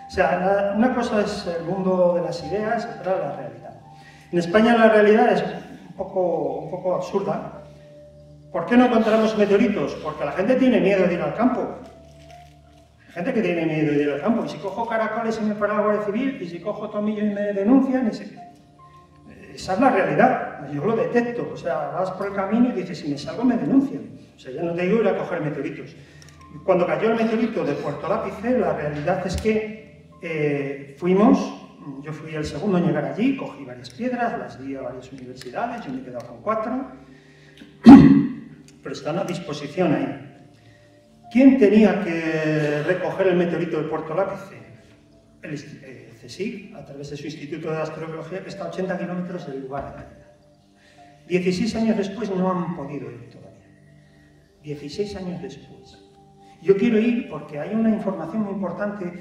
O sea, una cosa es el mundo de las ideas y otra la realidad. En España la realidad es un poco, un poco absurda. ¿Por qué no encontramos meteoritos? Porque la gente tiene miedo de ir al campo. Gente que tiene miedo de ir al campo. Y si cojo caracoles y me para la Guardia Civil, y si cojo tomillo y me denuncian, y si... Esa es la realidad. Yo lo detecto. O sea, vas por el camino y dices, si me salgo me denuncian. O sea, ya no te digo ir a coger meteoritos. Cuando cayó el meteorito de Puerto Lápice, la realidad es que eh, fuimos, yo fui el segundo en llegar allí, cogí varias piedras, las di a varias universidades, yo me he quedado con cuatro, pero están a disposición ahí. ¿Quién tenía que recoger el meteorito de Puerto Lápice? El, eh, CSIC, a través de su Instituto de Astrobiología, que está a 80 kilómetros del lugar de caída. 16 años después no han podido ir todavía. 16 años después. Yo quiero ir porque hay una información muy importante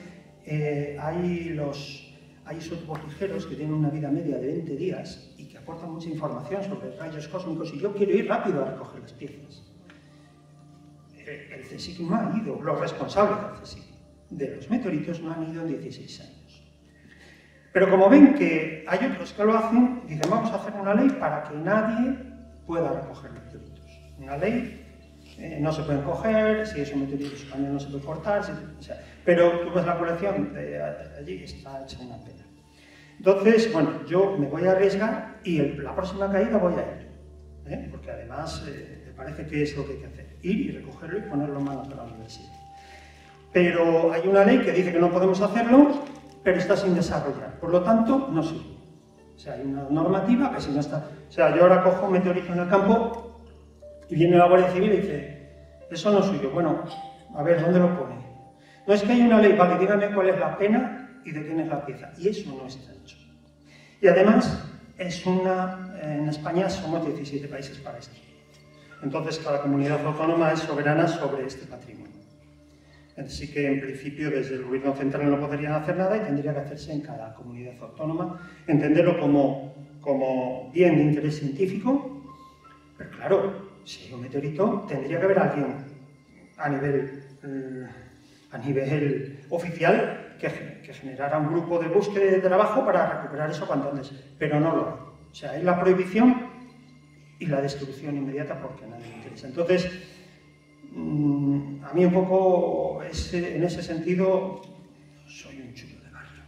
eh, hay, los, hay ligeros que tienen una vida media de 20 días y que aportan mucha información sobre rayos cósmicos y yo quiero ir rápido a recoger las piezas. Eh, el CSIC no ha ido, los responsables del CSIC de los meteoritos no han ido en 16 años. Pero como ven que hay otros que lo hacen, dicen vamos a hacer una ley para que nadie pueda recoger meteoritos. Una ley eh, no se pueden coger, si es un meteorito español no se puede cortar, pero tú ves la colección de allí está hecha una pena. Entonces, bueno, yo me voy a arriesgar y la próxima caída voy a ir, ¿eh? porque además eh, parece que es lo que hay que hacer, ir y recogerlo y ponerlo en manos de la universidad. Pero hay una ley que dice que no podemos hacerlo, pero está sin desarrollar, por lo tanto, no sirve. O sea, hay una normativa que si no está... O sea, yo ahora cojo un meteorito en el campo y viene la Guardia Civil y dice, eso no es suyo. Bueno, a ver, ¿dónde lo pone? No es que hay una ley, vale, dígame cuál es la pena y de quién es la pieza. Y eso no está hecho. Y además, es una, en España somos 17 países para esto. Entonces, cada comunidad autónoma es soberana sobre este patrimonio. Así que, en principio, desde el gobierno central no podrían hacer nada y tendría que hacerse en cada comunidad autónoma, entenderlo como, como bien de interés científico, pero claro, si hay un meteorito, tendría que haber alguien a nivel, mm, a nivel oficial que, generara un grupo de búsqueda de trabajo para recuperar eso cuanto antes, pero no lo hay. O sea, hay la prohibición y la destrucción inmediata porque a nadie le interesa. Entonces, mm, a mí un poco en ese sentido soy un chulo de barrio.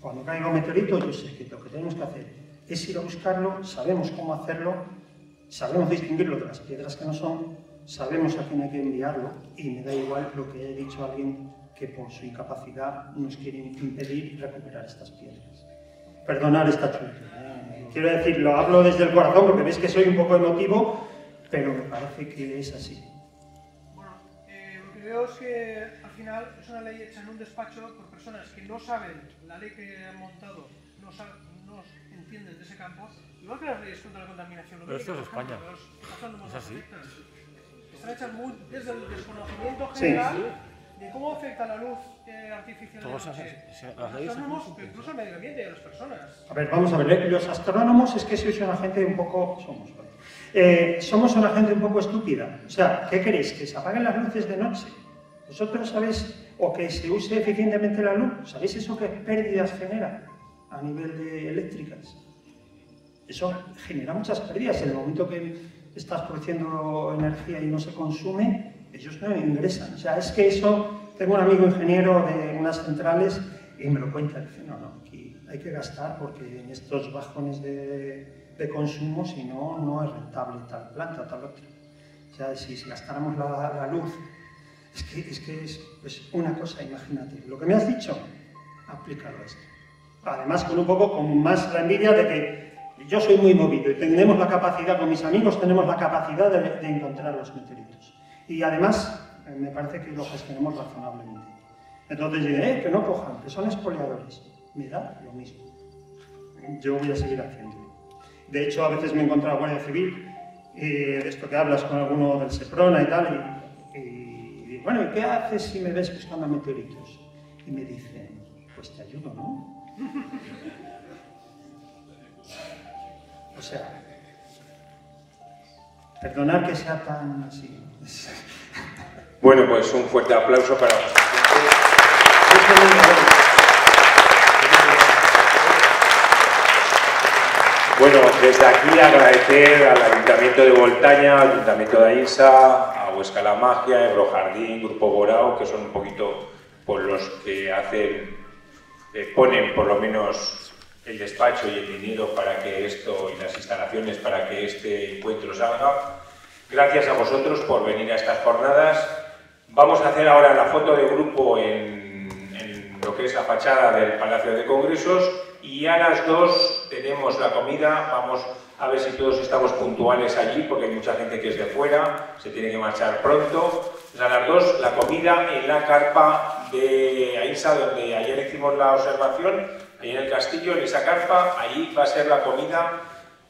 Cuando caiga un meteorito, yo sé que lo que tenemos que hacer es ir a buscarlo, sabemos cómo hacerlo sabemos distinguirlo de las piedras que no son, sabemos a quién hay que enviarlo y me da igual lo que haya dicho alguien que por su incapacidad nos quiere impedir recuperar estas piedras. Perdonar esta chuleta. ¿eh? Quiero decir, lo hablo desde el corazón porque veis que soy un poco emotivo, pero me parece que es así. Bueno, eh, lo que veo es que al final es una ley hecha en un despacho por personas que no saben la ley que han montado, no, saben, no entienden de ese campo Igual que las leyes contra la contaminación Pero esto es España. Es así. Están hechas muy, desde el desconocimiento general de cómo afecta la luz eh, artificial de Todos la noche se- se- a los astrónomos, pero incluso al medio ambiente y a las personas. A ver, vamos a ver, eh, los astrónomos es que sois una gente un poco... Somos, vale. Eh, somos una gente un poco estúpida. O sea, ¿qué queréis? ¿Que se apaguen las luces de noche? ¿Vosotros sabéis, o que se use eficientemente la luz? ¿Sabéis eso que pérdidas genera a nivel de eléctricas? Eso genera muchas pérdidas. En el momento que estás produciendo energía y no se consume, ellos no ingresan. O sea, es que eso... Tengo un amigo ingeniero de unas centrales y me lo cuenta. Dice, no, no, aquí hay que gastar porque en estos bajones de, consumo, si no, no es rentable tal planta, tal otra. O sea, si, si gastáramos la, luz, es que es, que es pues, una cosa, imagínate. Lo que me has dicho, aplícalo a esto. Además, con un poco con más la envidia de que yo soy muy movido y tenemos la capacidad, con mis amigos tenemos la capacidad de, de encontrar los meteoritos. Y además, eh, me parece que lo gestionamos razonablemente. Entonces diré, eh, que no cojan, que son expoliadores. Me da lo mismo. Yo voy a seguir haciéndolo. De hecho, a veces me he encontrado Guardia Civil, eh, de esto que hablas con alguno del Seprona y tal, y, y bueno, ¿y qué haces si me ves buscando meteoritos? Y me dicen, pues te ayudo, ¿no? O sea, perdonar que sea tan así. Bueno, pues un fuerte aplauso para Bueno, desde aquí agradecer al Ayuntamiento de Voltaña, al Ayuntamiento de Aínsa, a Huesca la Magia, Ebrojardín, Grupo Borao, que son un poquito por los que hacen, eh, ponen por lo menos el despacho y el dinero para que esto y las instalaciones para que este encuentro salga. Gracias a vosotros por venir a estas jornadas. Vamos a hacer ahora la foto de grupo en, en lo que es la fachada del Palacio de Congresos y a las dos tenemos la comida. Vamos a ver si todos estamos puntuales allí porque hay mucha gente que es de fuera, se tiene que marchar pronto. A las dos la comida en la carpa de Aisa, donde ayer hicimos la observación, ahí en el castillo, en esa carpa, allí va a ser la comida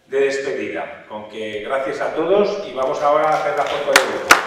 de despedida. Con que gracias a todos y vamos ahora a hacer la foto de grupo.